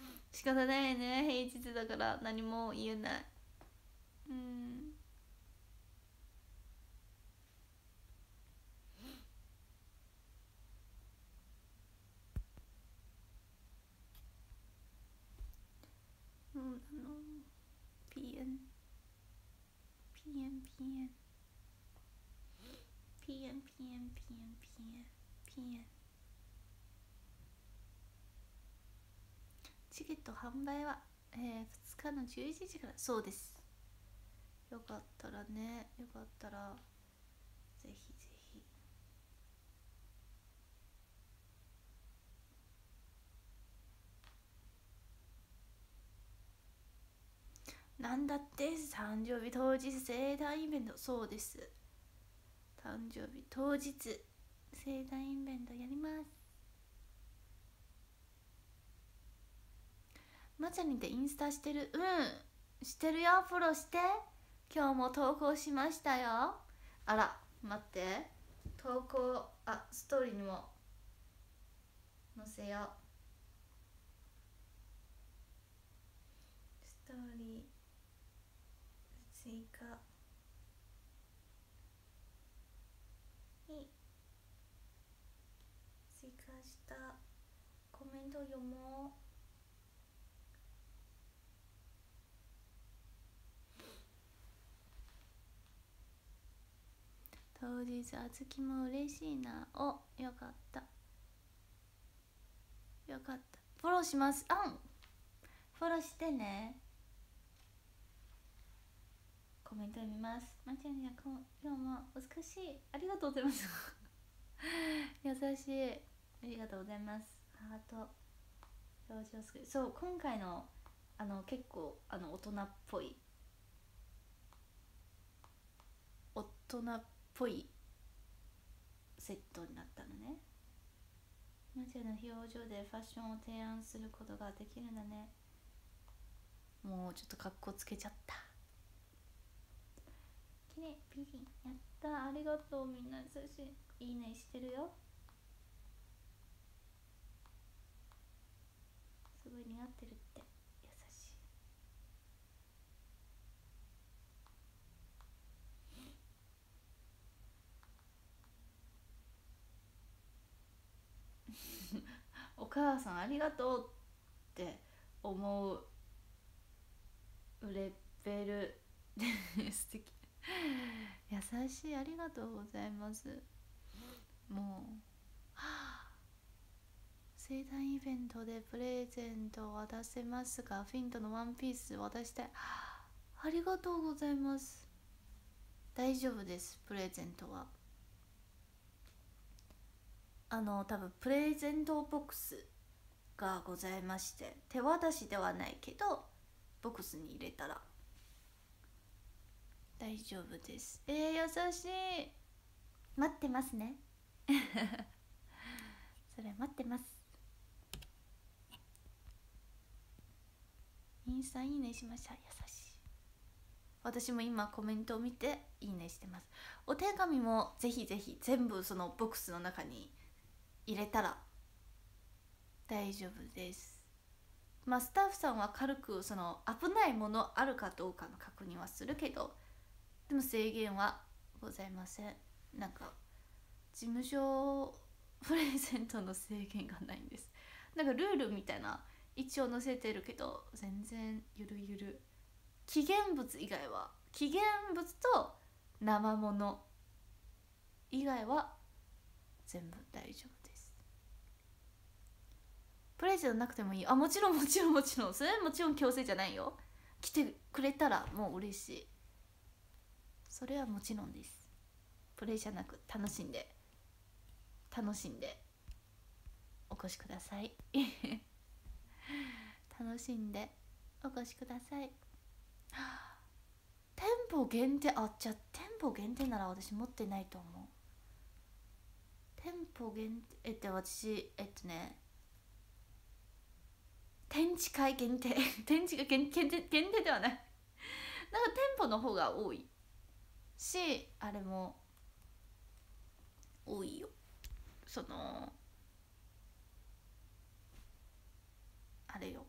仕方ないね。平日だから何も言えない。うんうんあの PN PN PN PN PN PN PN PN チケット販売は、えー、2日の11時から。そうです。よかったらね。よかったらぜひぜひなんだって？誕生日当日盛大イベントそうです。誕生日当日盛大イベントやります。まちゃにてインスタしてる。うん。してるよ。フォローして。今日も投稿しましたよ。あら待って。投稿あストーリーにも載せようストーリー追加。に。追加した。コメント読もう。当日あずきも嬉しいな。およかった。よかった。フォローします。あん。フォローしてね。コメント読みます。まちゃんや今日もお美しい。ありがとうございます。優しい。ありがとうございます。ハート。表情すくそう今回のあの結構あの大人っぽい大人っぽいセットになったのね。マチャの表情でファッションを提案することができるんだね。もうちょっと格好つけちゃった。ね美人。やった。ありがとうみんな。優しいいねしてるよ。すごい似合ってるって。優しい。お母さんありがとうって思うレベル 素敵。優しいありがとうございます。もう生誕イベントでプレゼントを渡せますがフィントのワンピース渡したいありがとうございます。大丈夫ですプレゼントは。あの多分プレゼントボックスがございまして手渡しではないけどボックスに入れたら大丈夫です。えー、優しい。待ってますね。それ待ってます。インスタいいねしました。優しい。私も今コメントを見ていいねしてます。お手紙もぜひぜひ全部そのボックスの中に入れたら大丈夫です。まあスタッフさんは軽くその危ないものあるかどうかの確認はするけどでも制限はございません。なんか事務所プレゼントの制限がないんです。なんかルールみたいな一応載せてるけど全然ゆるゆる期限物以外は期限物と生もの以外は全部大丈夫です。プレゼントなくてもいい。あもちろんもちろんもちろん。それはもちろん強制じゃないよ。来てくれたらもう嬉しい。それはもちろんです。プレイじゃなく楽しんで楽しんでお越しください。楽しんでお越しください。店舗限定あじゃあ店舗限定なら私持ってないと思う。店舗限定えって私えっとね展示会限定。展示会限定限定ではない。なんか店舗の方が多い。しあれも多いよ。そのあれよ。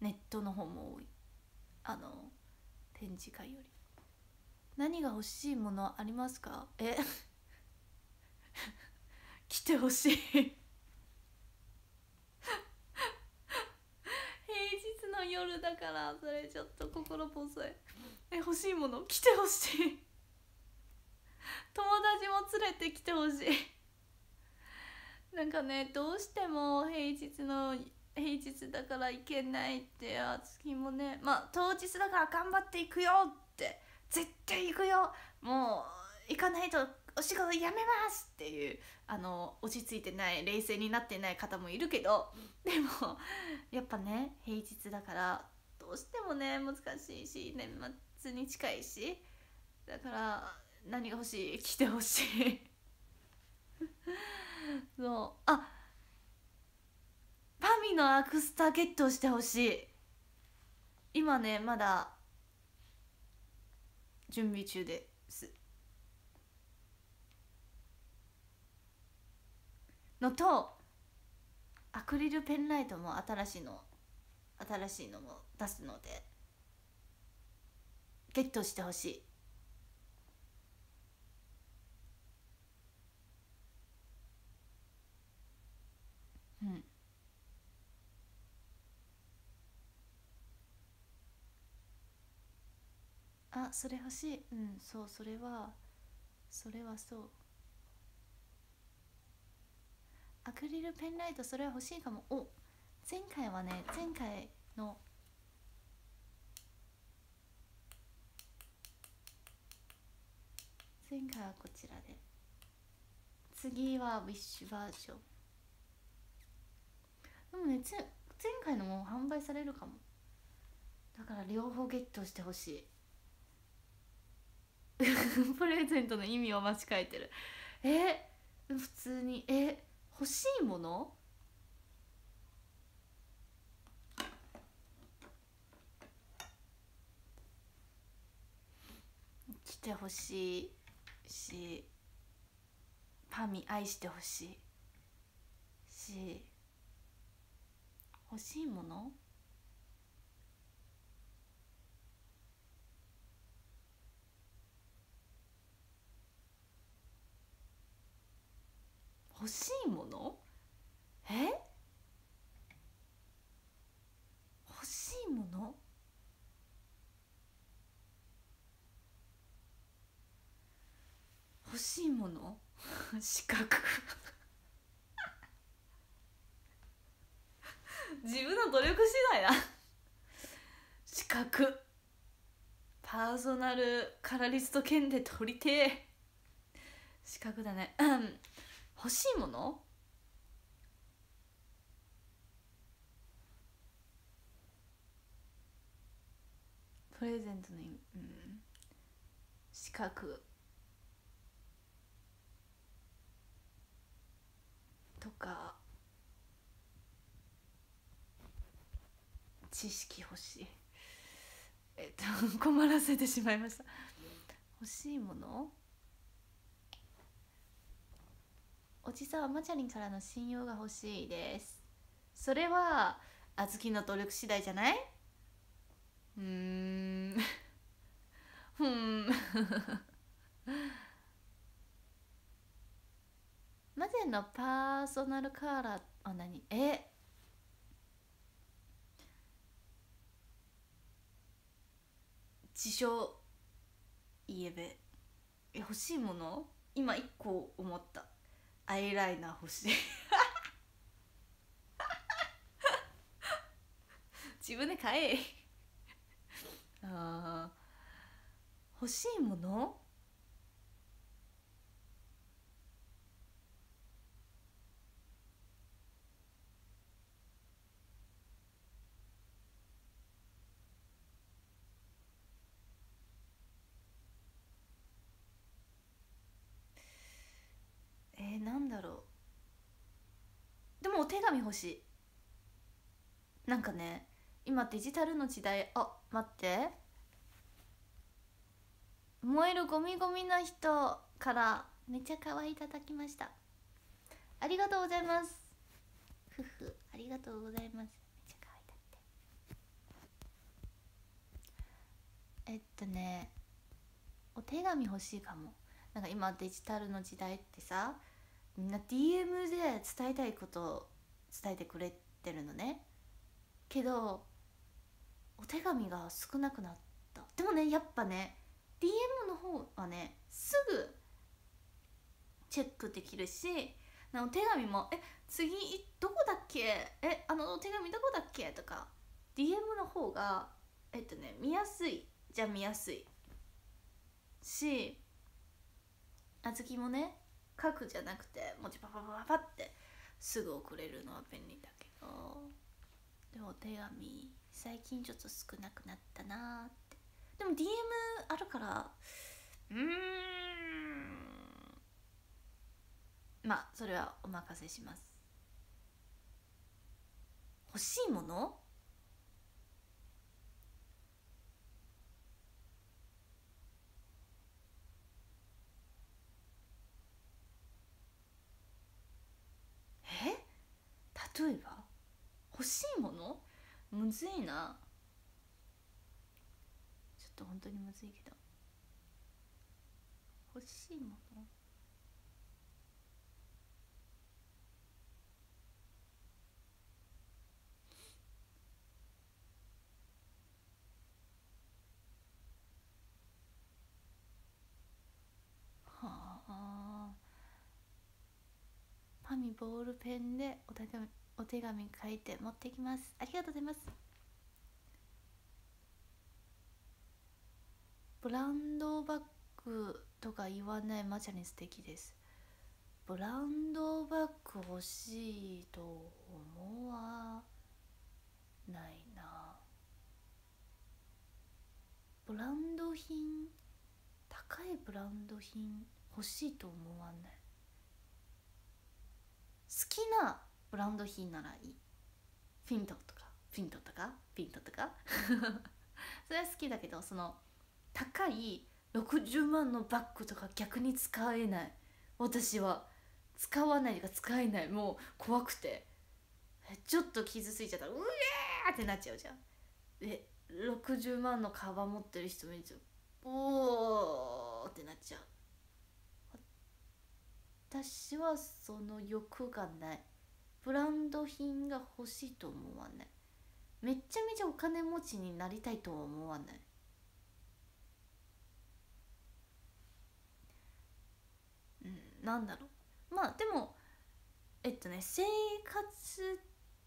ネットの方も多い。あの展示会より。何が欲しいものありますか？え？来てほしい。平日の夜だからそれちょっと心細い。え欲しいもの？来てほしい。友達も連れてきてほしい。なんかねどうしても平日の平日だから行けないってあ月もねまあ当日だから頑張っていくよって絶対行くよ。もう行かないとお仕事辞めますっていうあの落ち着いてない冷静になってない方もいるけどでもやっぱね平日だからどうしてもね難しいし年末に近いしだから何が欲しい？来てほしい。そう。あパミのアクスタゲットしてほしい。今ねまだ準備中です。のとアクリルペンライトも新しいの新しいのも出すので。ゲットしてほしい。うん。あそれ欲しい。うんそうそれはそれはそう。アクリルペンライトそれは欲しいかも。お前回はね前回の前回はこちらで。次はウィッシュバージョン。でもね前回のも販売されるかも。だから両方ゲットしてほしい。プレゼントの意味を間違えてる。え？普通に。え？欲しいもの？来てほしい。しパミ愛してほしい。し欲しいもの？欲しいもの？え欲しいもの欲しいもの資格自分の努力次第だ。資格パーソナルカラリスト検定取りてえ。資格だね。うん。欲しいもの？プレゼントの意味。うん。資格とか知識欲しい。えっと 困らせてしまいました。欲しいもの？おじさんはマチャリンからの信用が欲しいです。それはあずきの努力次第じゃない？うーん。ふん。マゼンのパーソナルカーラーは何？え？自称イエベ。え欲しいもの？今一個思った。アイライナー欲しい。自分で買え。あ欲しいものえー、なんだろうでもお手紙欲しい。なんかね今デジタルの時代あ待って。燃えるゴミゴミな人からめっちゃ可愛いいただきました。ありがとうございます。ふふありがとうございます。めっちゃ可愛いだって。えっとねお手紙欲しいかも。なんか今デジタルの時代ってさみんな DM で伝えたいことを伝えてくれてるのね。けどお手紙が少なくなった。でもねやっぱね DM の方はねすぐチェックできるしなお手紙も「え次どこだっけ？えあのお手紙どこだっけ?」とか DM の方がえっとね見やすい。じゃ見やすい。しあずきもね書くじゃなくてもうパパパパパってすぐ送れるのは便利だけどでもお手紙最近ちょっと少なくなったなーって。でも DM あるからうーん。まあそれはお任せします。欲しいものえ例えば欲しいもの？むずいな。ちょっと本当にむずいけど。欲しいもの？はあ。パミボールペンでお手紙お手紙書いて持ってきます。ありがとうございます。ブランドバッグとか言わないマチャに素敵です。ブランドバッグ欲しいと思わないな。ブランド品高いブランド品欲しいと思わない。好きなブランド品ならいい。フィントとか。フィントとか？ピントとか？それは好きだけどその高い60万のバッグとか逆に使えない。私は使わないが使えない。もう怖くて。ちょっと傷ついちゃったらうえーってなっちゃうじゃん。え60万のカバン持ってる人見るとおーってなっちゃう。私はその欲がない。ブランド品が欲しいと思わない？めっちゃめちゃお金持ちになりたいとは思わない？うんなんだろう。まあでもえっとね生活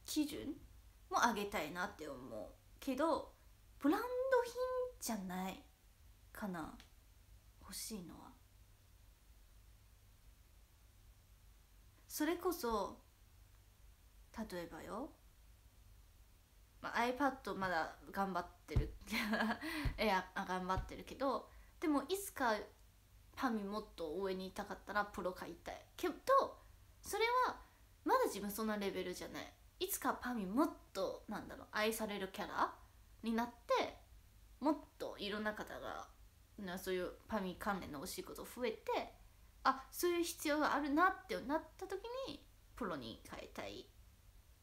基準も上げたいなって思うけどブランド品じゃないかな。欲しいのは。それこそ例えばよ、まあ、iPad まだ頑張ってる。いや頑張ってるけどでもいつかパミもっと上にいたかったらプロ買いたい。けどそれはまだ自分そんなレベルじゃない。いつかパミもっとなんだろう愛されるキャラになってもっといろんな方がなそういうパミ関連のお仕事増えてあそういう必要があるなってなった時にプロに変えたい。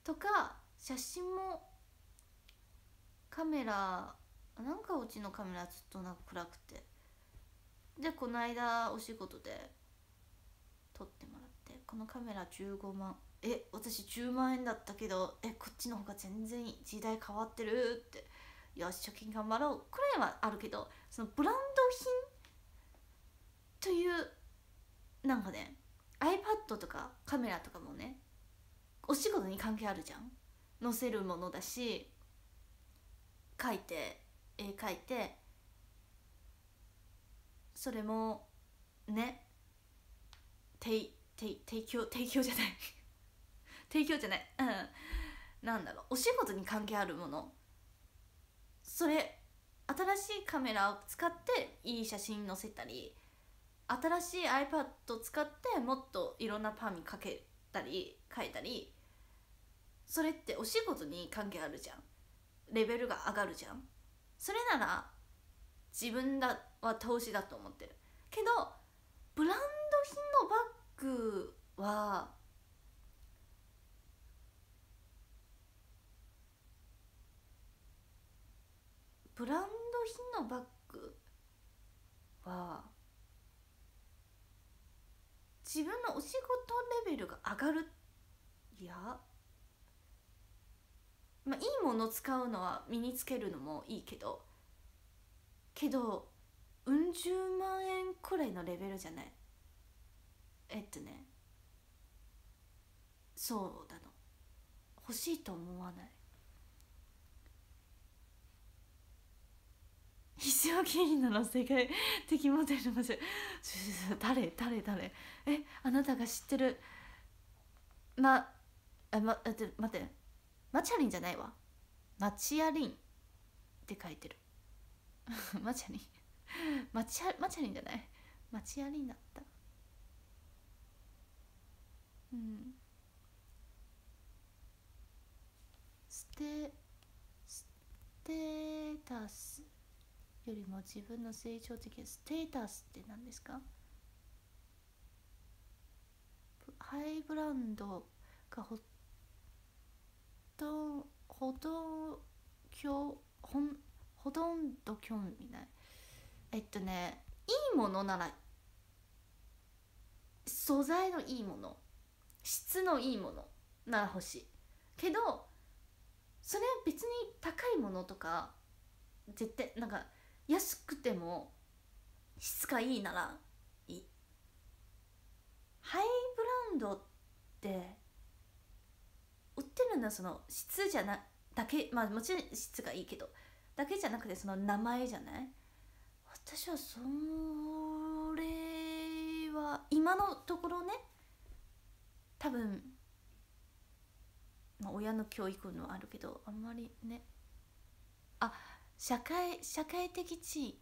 とか写真もカメラなんかうちのカメラずっとなんか暗くて。でこの間お仕事で撮ってもらってこのカメラ15万。え私10万円だったけどえこっちの方が全然時代変わってる？って。よし貯金頑張ろう。くらいはあるけどそのブランド品というなんかね iPad とかカメラとかもねお仕事に関係あるじゃん。載せるものだし書いて絵描いてそれもね提提提供提供じゃない。提供じゃない。うん。なんだろう。お仕事に関係あるもの。それ新しいカメラを使っていい写真載せたり新しい iPad を使ってもっといろんなパンにかけたり書いたりそれってお仕事に関係あるじゃん。レベルが上がるじゃん。それなら自分だは投資だと思ってる。けどブランド品のバッグはブランド品のバッグは自分のお仕事レベルが上がる。いやまあいいもの使うのは身につけるのもいいけどけどうん十万円くらいのレベルじゃない？えっとねそうだの。欲しいと思わない？石尾議員の世界的モデルの 誰？誰？誰？え？あなたが知ってる？まあま待って待って。マチャリンじゃないわ。マチアリンって書いてる。マチャリン。マチャマチャリンじゃない？マチアリンだった。うん。ステステータスよりも自分の成長的ステータスって何ですか？ハイブランドがほとほどきょほんほとんど興味ない。えっとねいいものなら素材のいいもの質のいいものなら欲しい。けどそれは別に高いものとか絶対なんか安くても質がいいならいい。ハイブランドって売ってるのはその質じゃなだけまあもちろん質がいいけどだけじゃなくてその名前じゃない？私はそれは今のところね多分、まあ、親の教育のあるけどあんまりね。あ社会社会的地位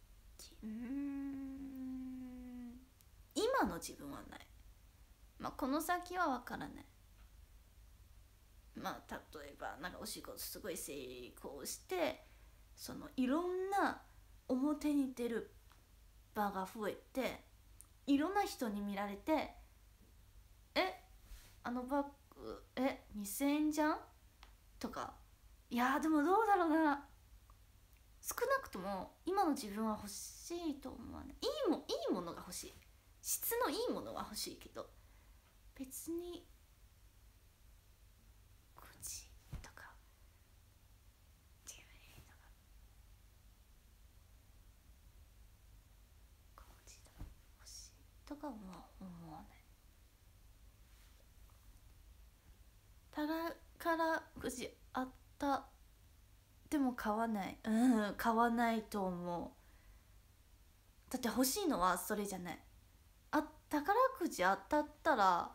うん。今の自分はない。まあこの先は分からない。まあ例えばなんかお仕事すごい成功してそのいろんな表に出る場が増えていろんな人に見られて「えあのバッグえ2,000円じゃん？とかいやでもどうだろうな。少なくとも今の自分は欲しいと思わない。いいもいいものが欲しい。質のいいものは欲しいけど別に口とかジブリとかコーチとか欲しいとかは思わない。宝くじあった。でも買わない。うん買わないと思う。だって欲しいのはそれじゃない。あ宝くじ当たったら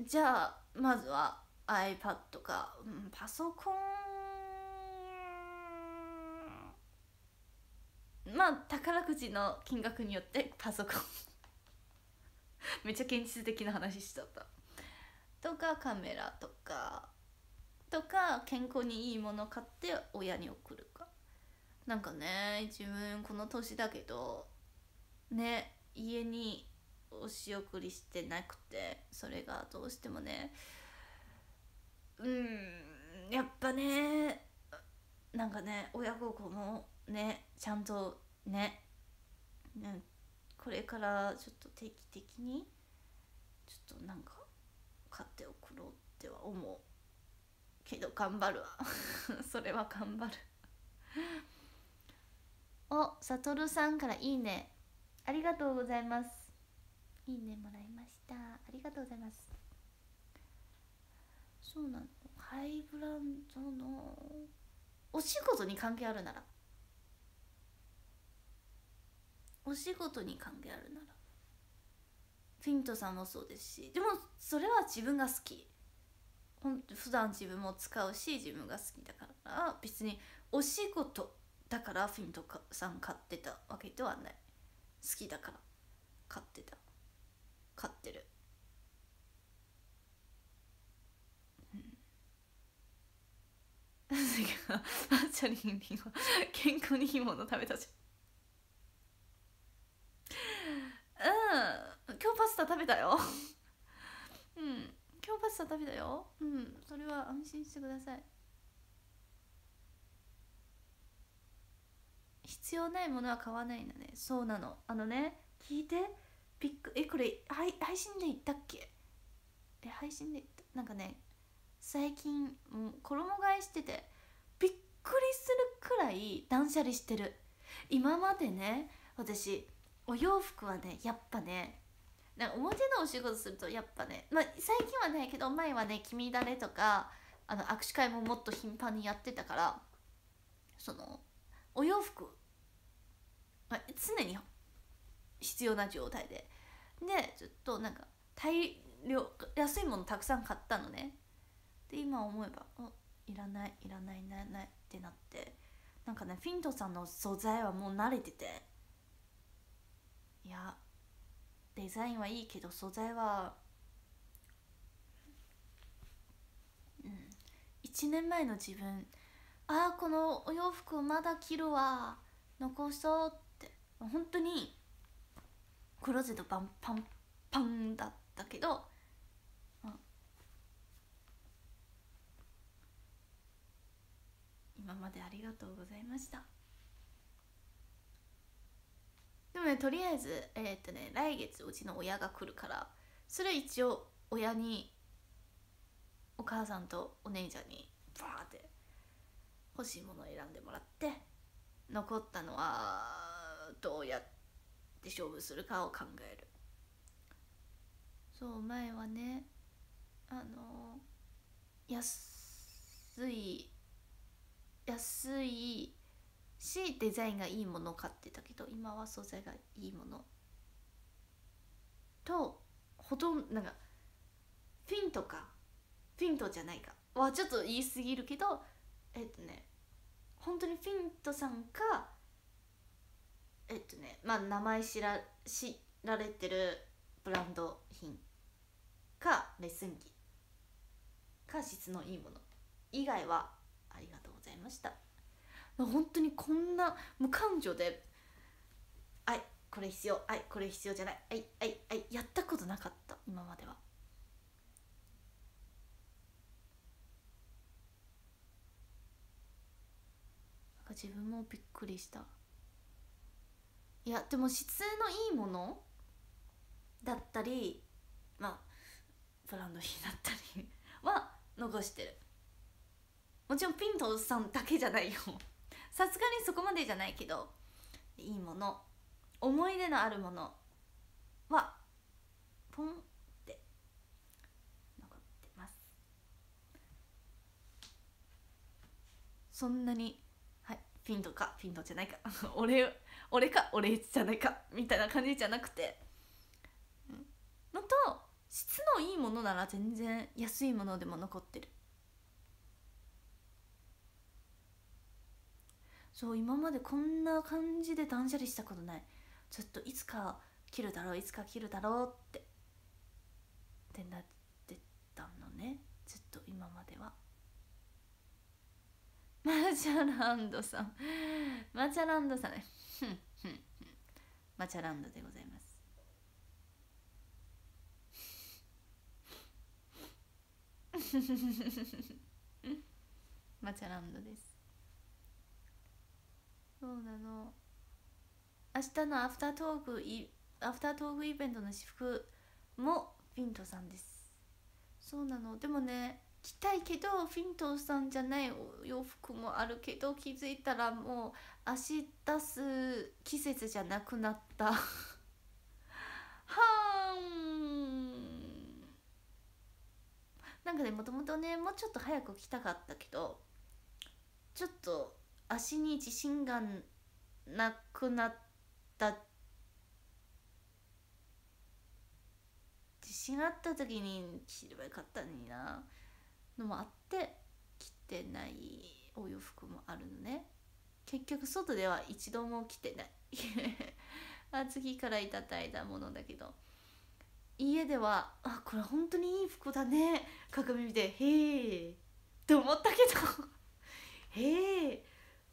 じゃあまずは iPad か、うん、パソコンまあ宝くじの金額によってパソコンめっちゃ現実的な話しちゃった。とかカメラとか。とか健康にいいもの買って親に送るか。なんかね自分この年だけどね家にお仕送りしてなくてそれがどうしてもねうんやっぱねなんかね親孝行もねちゃんとねねこれからちょっと定期的にちょっとなんか買って送ろうっては思うけど頑張るわ。それは頑張る。おさとるさんからいいね。ありがとうございます。いいねもらいました。ありがとうございます。そうなのハイブランドのお仕事に関係あるなら。お仕事に関係あるなら。フィントさんもそうですし。でもそれは自分が好き。ほん普段自分も使うし自分が好きだから。別にお仕事だからフィントさん買ってたわけではない。好きだから。買ってた。買ってる。なぜかマーチャリンリンは健康にいいもの食べたじゃん。うん。今日パスタ食べたよ。うん。今日パスタ食べたよ。うん。それは安心してください。必要ないものは買わないんだね。そうなの。あのね聞いて。ピックえこれ配配信で言ったっけ？え配信で言った。なんかね最近、う、衣替えしててびっくりするくらい断捨離してる。今までね私お洋服はねやっぱねなんか表のお仕事するとやっぱね、まあ、最近はないけど前はね君だれとかあの握手会ももっと頻繁にやってたからそのお洋服まあ、常に必要な状態で。でずっとなんか大量安いものたくさん買ったのね。で今思えばいらないいらないいらないってなってなんかねフィントさんの素材はもう慣れてて。いやデザインはいいけど素材はうん1年前の自分ああこのお洋服をまだ着るわ残そうって本当にクローゼットパンパンパンだったけど、うん、今までありがとうございました。でもねとりあえずえー、っとね来月うちの親が来るからそれ一応親にお母さんとお姉ちゃんにバーって欲しいものを選んでもらって残ったのはどうやって勝負するかを考える。そう前はねあの安い安いしデザインがいいものを買ってたけど今は素材がいいもの。とほとんどなんかフィントかフィントじゃないか。はちょっと言い過ぎるけどえっとね本当にフィントさんかえっとねまあ名前知ら知られてるブランド品かレッスン着か質のいいもの。以外はありがとうございました。本当にこんな無感情で「あいこれ必要あいこれ必要じゃないあいあいあい」やったことなかった今までは。自分もびっくりしたいやでも質のいいものだったりまあブランド品だったりは残してるもちろんピントさんだけじゃないよさすがにそこまでじゃないけどいいもの思い出のあるものはポンって残ってます。そんなにはいピントかピントじゃないか。俺俺か俺じゃないかみたいな感じじゃなくて。のと質のいいものなら全然安いものでも残ってる。そう今までこんな感じで断捨離したことない。ずっといつか切るだろういつか切るだろうって。ってなってたのね。ずっと今までは。マチャランドさん。マチャランドさん。ねマチャランドでございます。マチャランドです。そうなの。明日のアフタートークイアフタートークイベントの私服もフィントさんです。そうなの。でもね着たいけどフィントさんじゃないお洋服もあるけど気づいたらもう足出す季節じゃなくなった。はん。なんかねもともとねもうちょっと早く着たかったけどちょっと足に自信がなくなった自信あった時に着ればよかったのになのもあって着てないお洋服もあるのね。結局外では一度も着てない。あ次からいただいたものだけど。家ではあこれ本当にいい服だね。鏡見てへえって思ったけど。へえ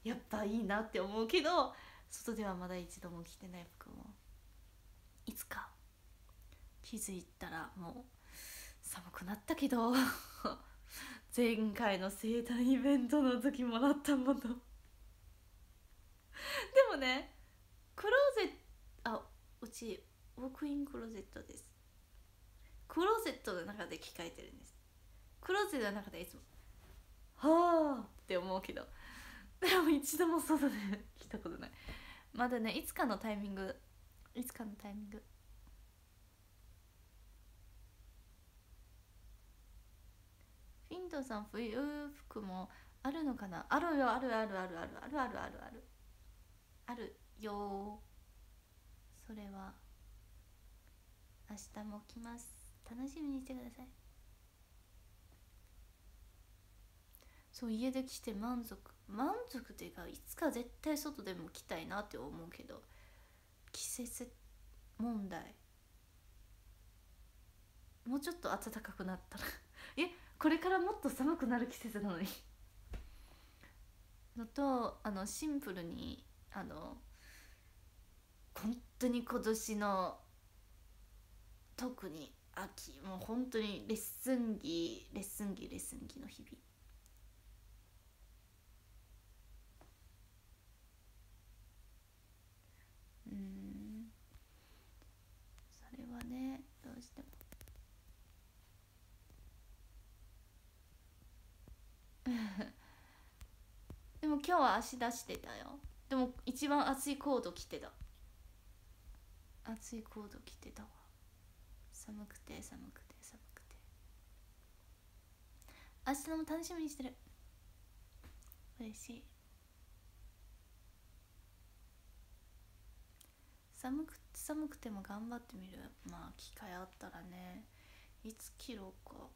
やっぱいいなって思うけど外ではまだ一度も着てない服も。いつか。気づいたらもう寒くなったけど。前回の生誕イベントの時もらったもの。でもねクローゼットあうちウォークインクローゼットです。クローゼットの中で着替えてるんです。クローゼットの中でいつもはあって思うけど。でも一度も外で着たことない。まだねいつかのタイミング。いつかのタイミング？フィントさん冬服もあるのかな？あるよあるあるあるあるあるあるあるあるあるよそれは明日も来ます楽しみにしてくださいそう家で着て満足満足っていうかいつか絶対外でも着たいなって思うけど季節問題。もうちょっと暖かくなったら。えこれからもっと寒くなる季節なのに。のとあのシンプルにあの本当に今年の特に秋もう本当にレッスン着レッスン着レッスン着の日々。うん。それはねどうしても。でも今日は足出してたよ。でも一番厚いコード着てた。厚いコード着てたわ。寒くて寒くて寒くて。明日も楽しみにしてる。嬉しい。寒く寒くても頑張ってみるまあ機会あったらねいつ切ろうか。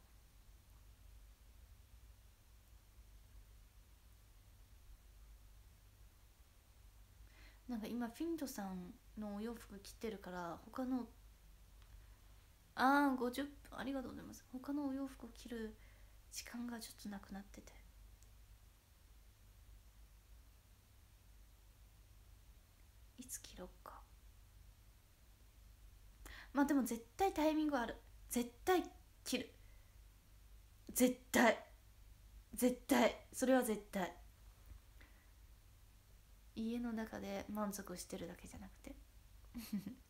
なんか今フィントさんのお洋服着てるから他のああ50分ありがとうございます。他のお洋服を着る時間がちょっとなくなってて。いつ着ろうか。まあでも絶対タイミングある。絶対着る。絶対。絶対。それは絶対。家の中で満足してるだけじゃなくて。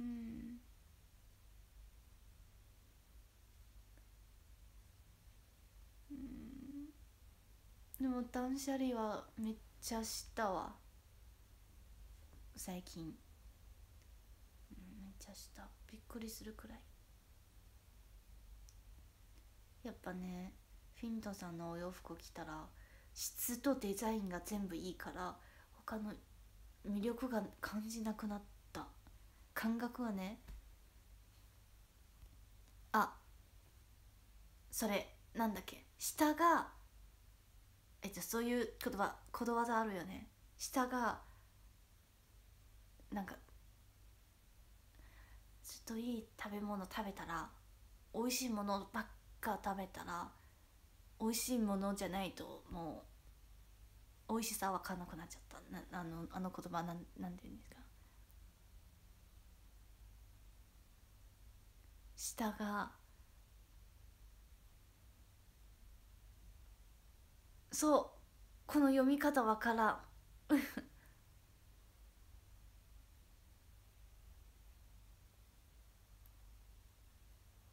うん。でも断捨離はめっちゃしたわ。最近、めっちゃした。びっくりするくらい。やっぱねフィントさんのお洋服着たら質とデザインが全部いいから他の魅力が感じなくなった。感覚はねあそれなんだっけ下がえっとそういう言葉ことわざあるよね。下がなんかちょっといい食べ物食べたら美味しいものばっか食べたら美味しいものじゃないともう美味しさ分かんなくなっちゃった。なあのあの言葉なんなんて言うんですか？舌がそう。この読み方わからん。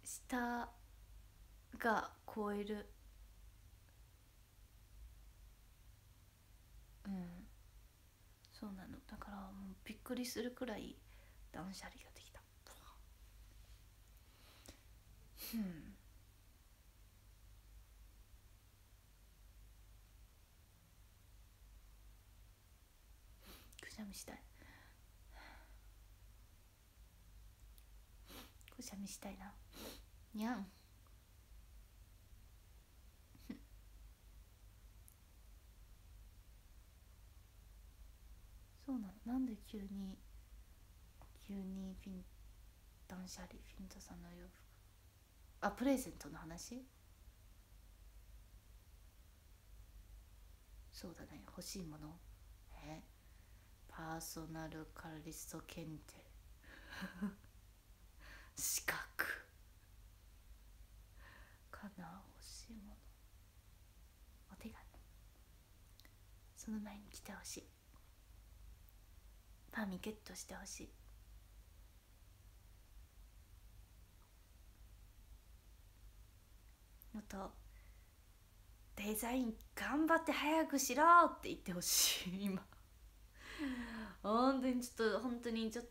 下が超える。うん。そうなの。だからもうびっくりするくらい断捨離ができた。うんくしゃみしたい。くしゃみしたいな。にゃん。そうなの。なんで急に急にフィン断捨離フィントさんの洋服。あプレゼントの話？そうだね。欲しいもの？え？パーソナルカリスト検定。資格。かな欲しいもの。お手紙。その前に来てほしい。パーミゲットしてほしい。のとデザイン頑張って早くしろって言ってほしい今。本当にちょっと本当にちょっ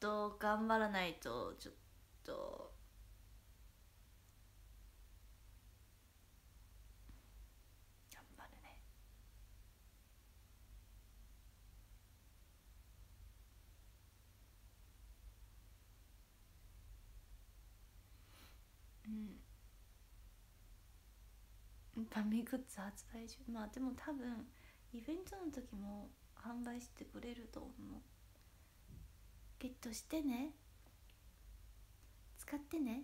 と頑張らないとちょっと。頑張るね。うん。ファミグッズ発売中。まあでも多分イベントの時も販売してくれると思う。ゲットしてね。使ってね。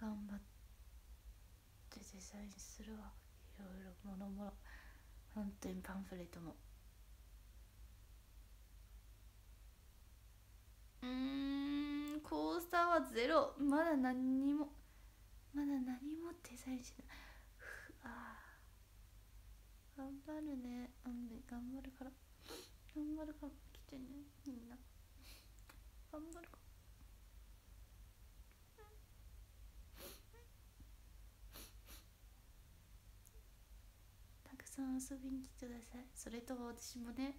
頑張ってデザインするわ。いろいろもろもろ。本当にパンフレットも。うんコースターはゼロ。まだ何にもまだ何もデザインしない。ふあ頑張るね。頑張るから。頑張るから。来てねみんな。頑張るからたくさん遊びに来てください。それと私もね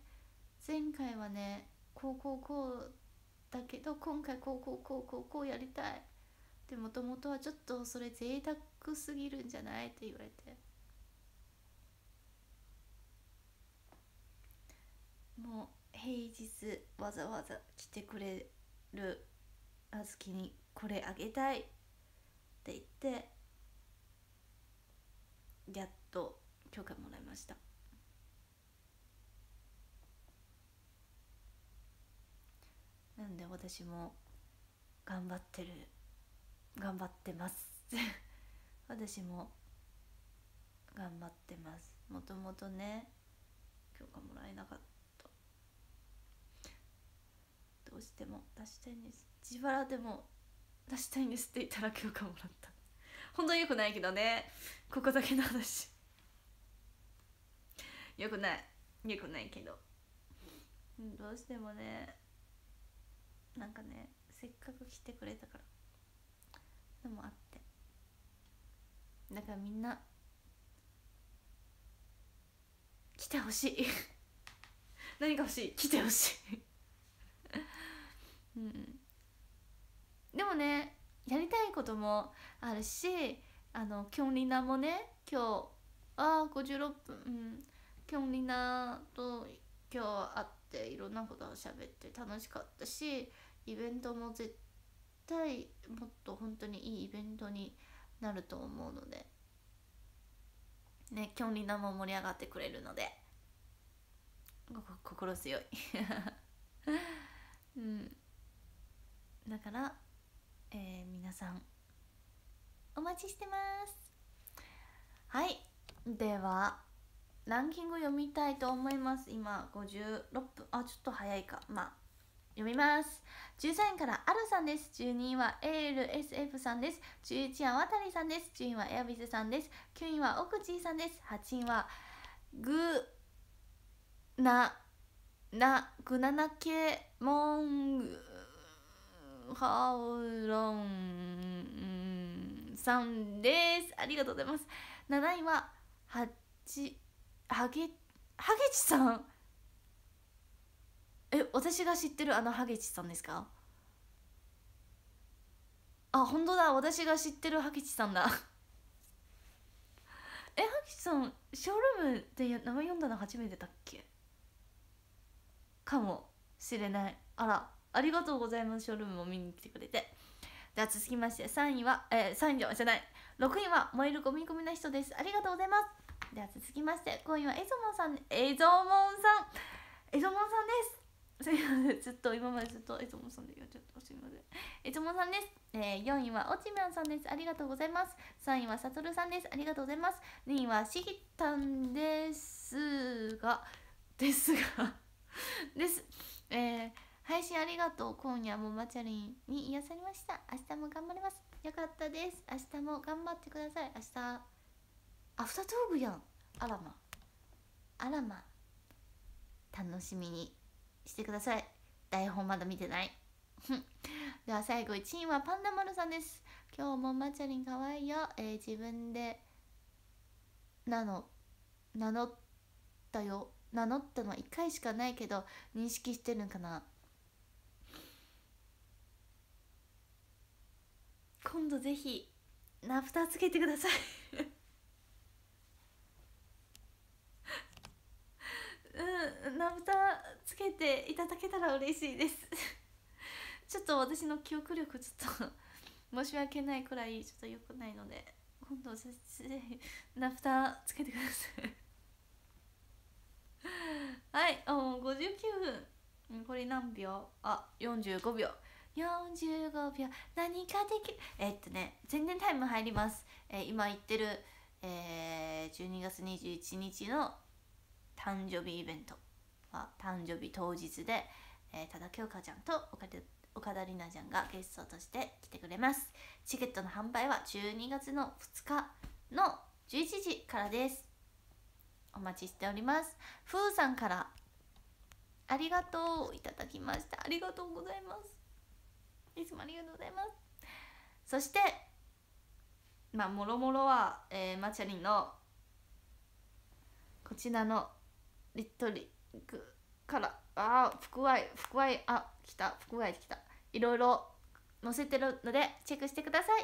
前回はねこうこうこうだけど今回こうこうこうこうこうやりたい。でもともとはちょっとそれ贅沢すぎるんじゃないって言われて。もう平日わざわざ来てくれるあずきにこれあげたいって言ってやっと許可もらいました。なんで私も頑張ってる頑張ってます。私も頑張ってます。もともとね許可もらえなかった。どうしても出したいんです。自腹でも出したいんですって言ったら許可もらった。本当によくないけどね。ここだけの話。よくない。よくないけど。どうしてもねなんかねせっかく来てくれたから。のもあって。だからみんな来てほしい。何が欲しい？来てほしい。うん。でもねやりたいこともあるしあのキョンリナもね今日ああ56分。うん。キョンリナと今日会っていろんなことを喋って楽しかったしイベントも絶対もっと本当にいいイベントになると思うので。ねキョンリナも盛り上がってくれるので。心強い。うん。だから、えー皆さんお待ちしてます。はい。ではランキング読みたいと思います。今56分。あちょっと早いか。まあ読みます。13位からアルさんです。12位は ALSF さんです。11位は渡さんです。10位はエアビスさんです。9位は奥地さんです。8位はグななグナナケモンハウロンさんですありがとうございます7位ははちハゲハゲチさん？え私が知ってるあのハゲチさんですか？あ本当だ。私が知ってるハゲチさんだ。えハゲチさんショールームで名前読んだの初めてだっけ？かもしれない。あらありがとうございます。ショールームも見に来てくれて。では続きまして3位はえー、3位じゃない。6位は燃えるゴミゴミな人です。ありがとうございます。では続きまして5位はエゾモンさんエゾモンさん。エゾモンさんです。すみません。ずっと今までずっとエゾモンさんで言っちゃった。すみません。エゾモンさんです、えー、4位はオチミャンさんです。ありがとうございます。3位はサトルさんです。ありがとうございます。2位はシギタンです。がですが です。えー配信ありがとう。今夜もマチャリンに癒されました。明日も頑張ります。よかったです。明日も頑張ってください。明日。アフタートークやん。あらまあらま楽しみにしてください。台本まだ見てない。では最後1位はパンダ丸さんです。今日もマチャリンかわいいよ、えー自分でなの名乗ったよ。名乗ったのは1回しかないけど認識してるんかな。今度ぜひナフタつけてください。うんナフタつけていただけたら嬉しいです。ちょっと私の記憶力ちょっと申し訳ないくらいちょっと良くないので今度ぜひナフタつけてください。はいあもう59分。これ何秒？あ45秒。45秒。何かできる？えっとね全然タイム入ります、えー今言ってる、えー12月21日の誕生日イベントは誕生日当日で、えー、多田京香ちゃんと岡田岡田里奈ちゃんがゲストとして来てくれます。チケットの販売は12月の2日の11時からです。お待ちしております。ふーさんからありがとういただきました。ありがとうございます。いつもありがとうございます。そしてまあもろもろは、えー、マチャリンのこちらのリトリグからああ福愛福愛あ来た福愛来た。いろいろ載せてるのでチェックしてください。